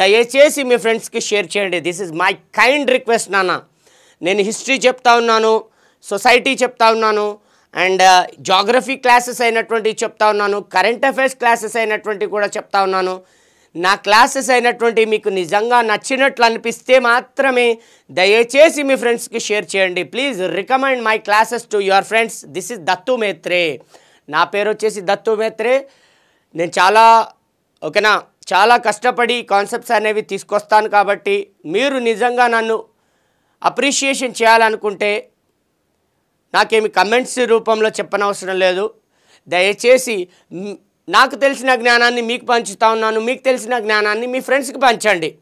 S1: దయచేసి మీ ఫ్రెండ్స్కి షేర్ చేయండి. This is my kind request నాన్న. నేను హిస్టరీ చెప్తా ఉన్నాను సొసైటీ చెప్తా ఉన్నాను అండ్ జాగ్రఫీ క్లాసెస్ అయినటువంటివి చెప్తా ఉన్నాను కరెంట్ అఫైర్స్ క్లాసెస్ అయినటువంటి కూడా చెప్తా ఉన్నాను. నా క్లాసెస్ అయినటువంటి మీకు నిజంగా నచ్చినట్లు అనిపిస్తే మాత్రమే దయచేసి మీ ఫ్రెండ్స్కి షేర్ చేయండి. Please recommend my classes to your friends this is Dattu Mhetre నా పేరు వచ్చేసి దత్తు మేత్రే నేను చాలా ఓకేనా? చాలా కష్టపడి కాన్సెప్ట్స్ అనేవి తీసుకొస్తాను కాబట్టి మీరు నిజంగా నన్ను అప్రిషియేషన్ చేయాలనుకుంటే నాకేమి కమెంట్స్ రూపంలో చెప్పనవసరం లేదు. దయచేసి నాకు తెలిసిన జ్ఞానాన్ని మీకు పంచుతా ఉన్నాను. మీకు తెలిసిన జ్ఞానాన్ని మీ ఫ్రెండ్స్కి పంచండి.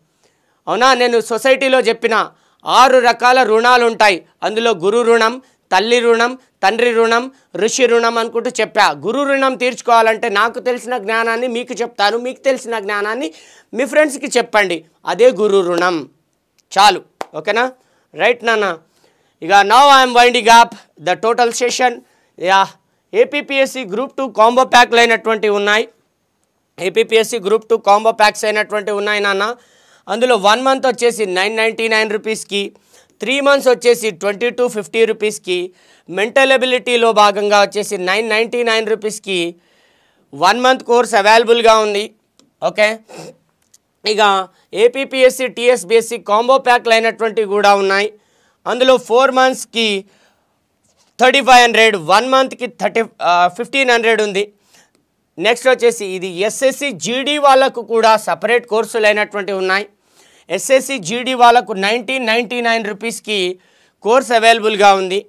S1: అవునా? నేను సొసైటీలో చెప్పిన ఆరు రకాల రుణాలు ఉంటాయి. అందులో గురు రుణం తల్లి రుణం తండ్రి రుణం ఋషి రుణం అనుకుంటూ చెప్పా. గురు రుణం తీర్చుకోవాలంటే నాకు తెలిసిన జ్ఞానాన్ని మీకు చెప్తాను. మీకు తెలిసిన జ్ఞానాన్ని మీ ఫ్రెండ్స్కి చెప్పండి. అదే గురు రుణం. చాలు. ఓకేనా? రైట్ నాన్న ఇక now I'm winding up the total session yeah APPSC group two combo ప్యాక్లు అయినటువంటివి ఉన్నాయి. APPSC group two combo packs అయినటువంటి ఉన్నాయి నాన్న అందులో వన్ మంత్ వచ్చేసి నైన్ నైంటీ నైన్ రూపీస్కి త్రీ మంత్స్ వచ్చేసి ట్వంటీ టూ ఫిఫ్టీ రూపీస్కి మెంటల్ ఎబిలిటీలో భాగంగా వచ్చేసి నైన్ నైంటీ నైన్ రూపీస్కి వన్ మంత్ కోర్స్ అవైలబుల్గా ఉంది. ఓకే ఇక ఏపీపీఎస్సి టీఎస్బిఎస్సి కాంబో ప్యాక్లు అయినటువంటివి కూడా ఉన్నాయి. అందులో ఫోర్ మంత్స్కి థర్టీ ఫైవ్ హండ్రెడ్ వన్ మంత్కి థర్టీ ఫిఫ్టీన్ హండ్రెడ్ ఉంది. నెక్స్ట్ వచ్చేసి ఇది ఎస్ఎస్సి జీడీ వాళ్ళకు కూడా సపరేట్ కోర్సులు అయినటువంటివి ఉన్నాయి. ఎస్ఎస్సి జీడీ వాళ్ళకు నైన్టీన్ నైంటీ నైన్ రూపీస్కి కోర్స్ అవైలబుల్గా ఉంది.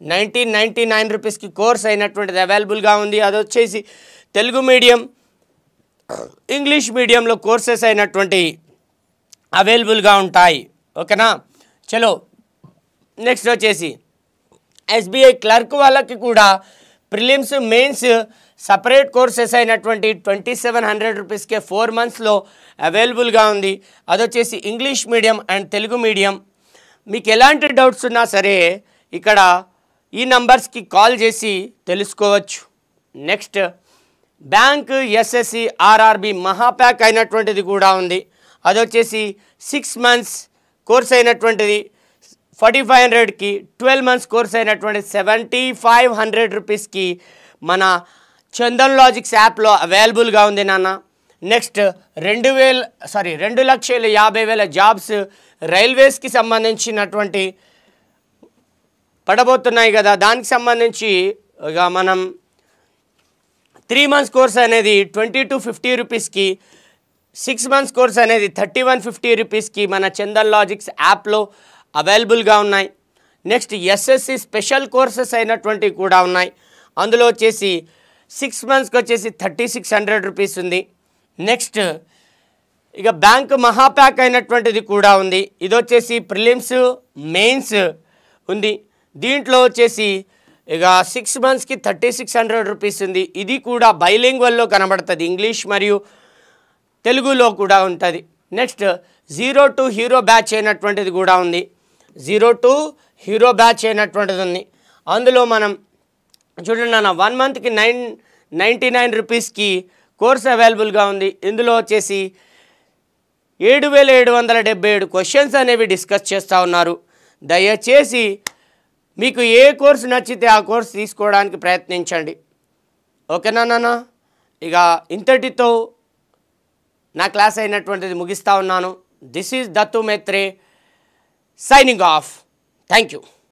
S1: నైన్టీన్ నైంటీ నైన్ రూపీస్కి కోర్స్ అయినటువంటిది అవైలబుల్గా ఉంది. అది వచ్చేసి తెలుగు మీడియం ఇంగ్లీష్ మీడియంలో కోర్సెస్ అయినటువంటి అవైలబుల్గా ఉంటాయి. ఓకేనా? చలో నెక్స్ట్ వచ్చేసి ఎస్బీఐ క్లర్క్ వాళ్ళకి కూడా ప్రిలిమ్స్ మెయిన్స్ సపరేట్ కోర్సెస్ అయినటువంటి ట్వంటీ సెవెన్ హండ్రెడ్ రూపీస్కే ఫోర్ మంత్స్లో అవైలబుల్గా ఉంది. అది వచ్చేసి English medium and Telugu medium. మీకు ఎలాంటి డౌట్స్ ఉన్నా సరే ఇక్కడ ఈ నంబర్స్కి కాల్ చేసి తెలుసుకోవచ్చు. నెక్స్ట్ బ్యాంక్ ఎస్ఎస్సి ఆర్ఆర్బి మహాప్యాక్ అయినటువంటిది కూడా ఉంది. అది వచ్చేసి సిక్స్ మంత్స్ కోర్స్ అయినటువంటిది. ఫార్టీ ఫైవ్ హండ్రెడ్కి ట్వెల్వ్ మంత్స్ కోర్స్ అయినటువంటి సెవెంటీ ఫైవ్ హండ్రెడ్ రూపీస్కి మన చందన్ లాజిక్స్ యాప్లో అవైలబుల్గా ఉంది నాన్న. నెక్స్ట్ రెండు వేల సారీ రెండు లక్షల యాభై వేల జాబ్స్ రైల్వేస్కి సంబంధించినటువంటి పడబోతున్నాయి కదా. దానికి సంబంధించి ఇక మనం త్రీ మంత్స్ కోర్స్ అనేది ట్వంటీ టు ఫిఫ్టీ రూపీస్కి సిక్స్ మంత్స్ కోర్స్ అనేది థర్టీ వన్ ఫిఫ్టీ రూపీస్కి మన చందన్ లాజిక్స్ యాప్లో అవైలబుల్గా ఉన్నాయి. నెక్స్ట్ ఎస్ఎస్సి స్పెషల్ కోర్సెస్ అయినటువంటివి కూడా ఉన్నాయి. అందులో వచ్చేసి సిక్స్ మంత్స్కి వచ్చేసి థర్టీ సిక్స్ హండ్రెడ్ రూపీస్ ఉంది. నెక్స్ట్ ఇక బ్యాంక్ మహాప్యాక్ అయినటువంటిది కూడా ఉంది. ఇది వచ్చేసి ప్రిలిమ్స్ మెయిన్స్ ఉంది. దీంట్లో వచ్చేసి ఇక సిక్స్ మంత్స్కి థర్టీ సిక్స్ హండ్రెడ్ రూపీస్ ఉంది. ఇది కూడా బైలింగ్వల్లో కనబడుతుంది. ఇంగ్లీష్ మరియు తెలుగులో కూడా ఉంటుంది. Next zero to hero batch అయినటువంటిది కూడా ఉంది. జీరో టు హీరో బ్యాచ్ అయినటువంటిది ఉంది. అందులో మనం చూడండి అన్న వన్ మంత్కి నైన్ నైంటీ నైన్ రూపీస్కి కోర్స్ అవైలబుల్గా ఉంది. ఇందులో వచ్చేసి ఏడు వేల ఏడు వందల డెబ్బై ఏడు క్వశ్చన్స్ అనేవి డిస్కస్ చేస్తూ ఉన్నారు. దయచేసి మీకు ఏ కోర్సు నచ్చితే ఆ కోర్స్ తీసుకోవడానికి ప్రయత్నించండి. ఓకేనా నాన్న ఇక ఇంతటితో నా క్లాస్ అయినటువంటిది ముగిస్తూ ఉన్నాను. This is Dattu Mhetre signing off thank you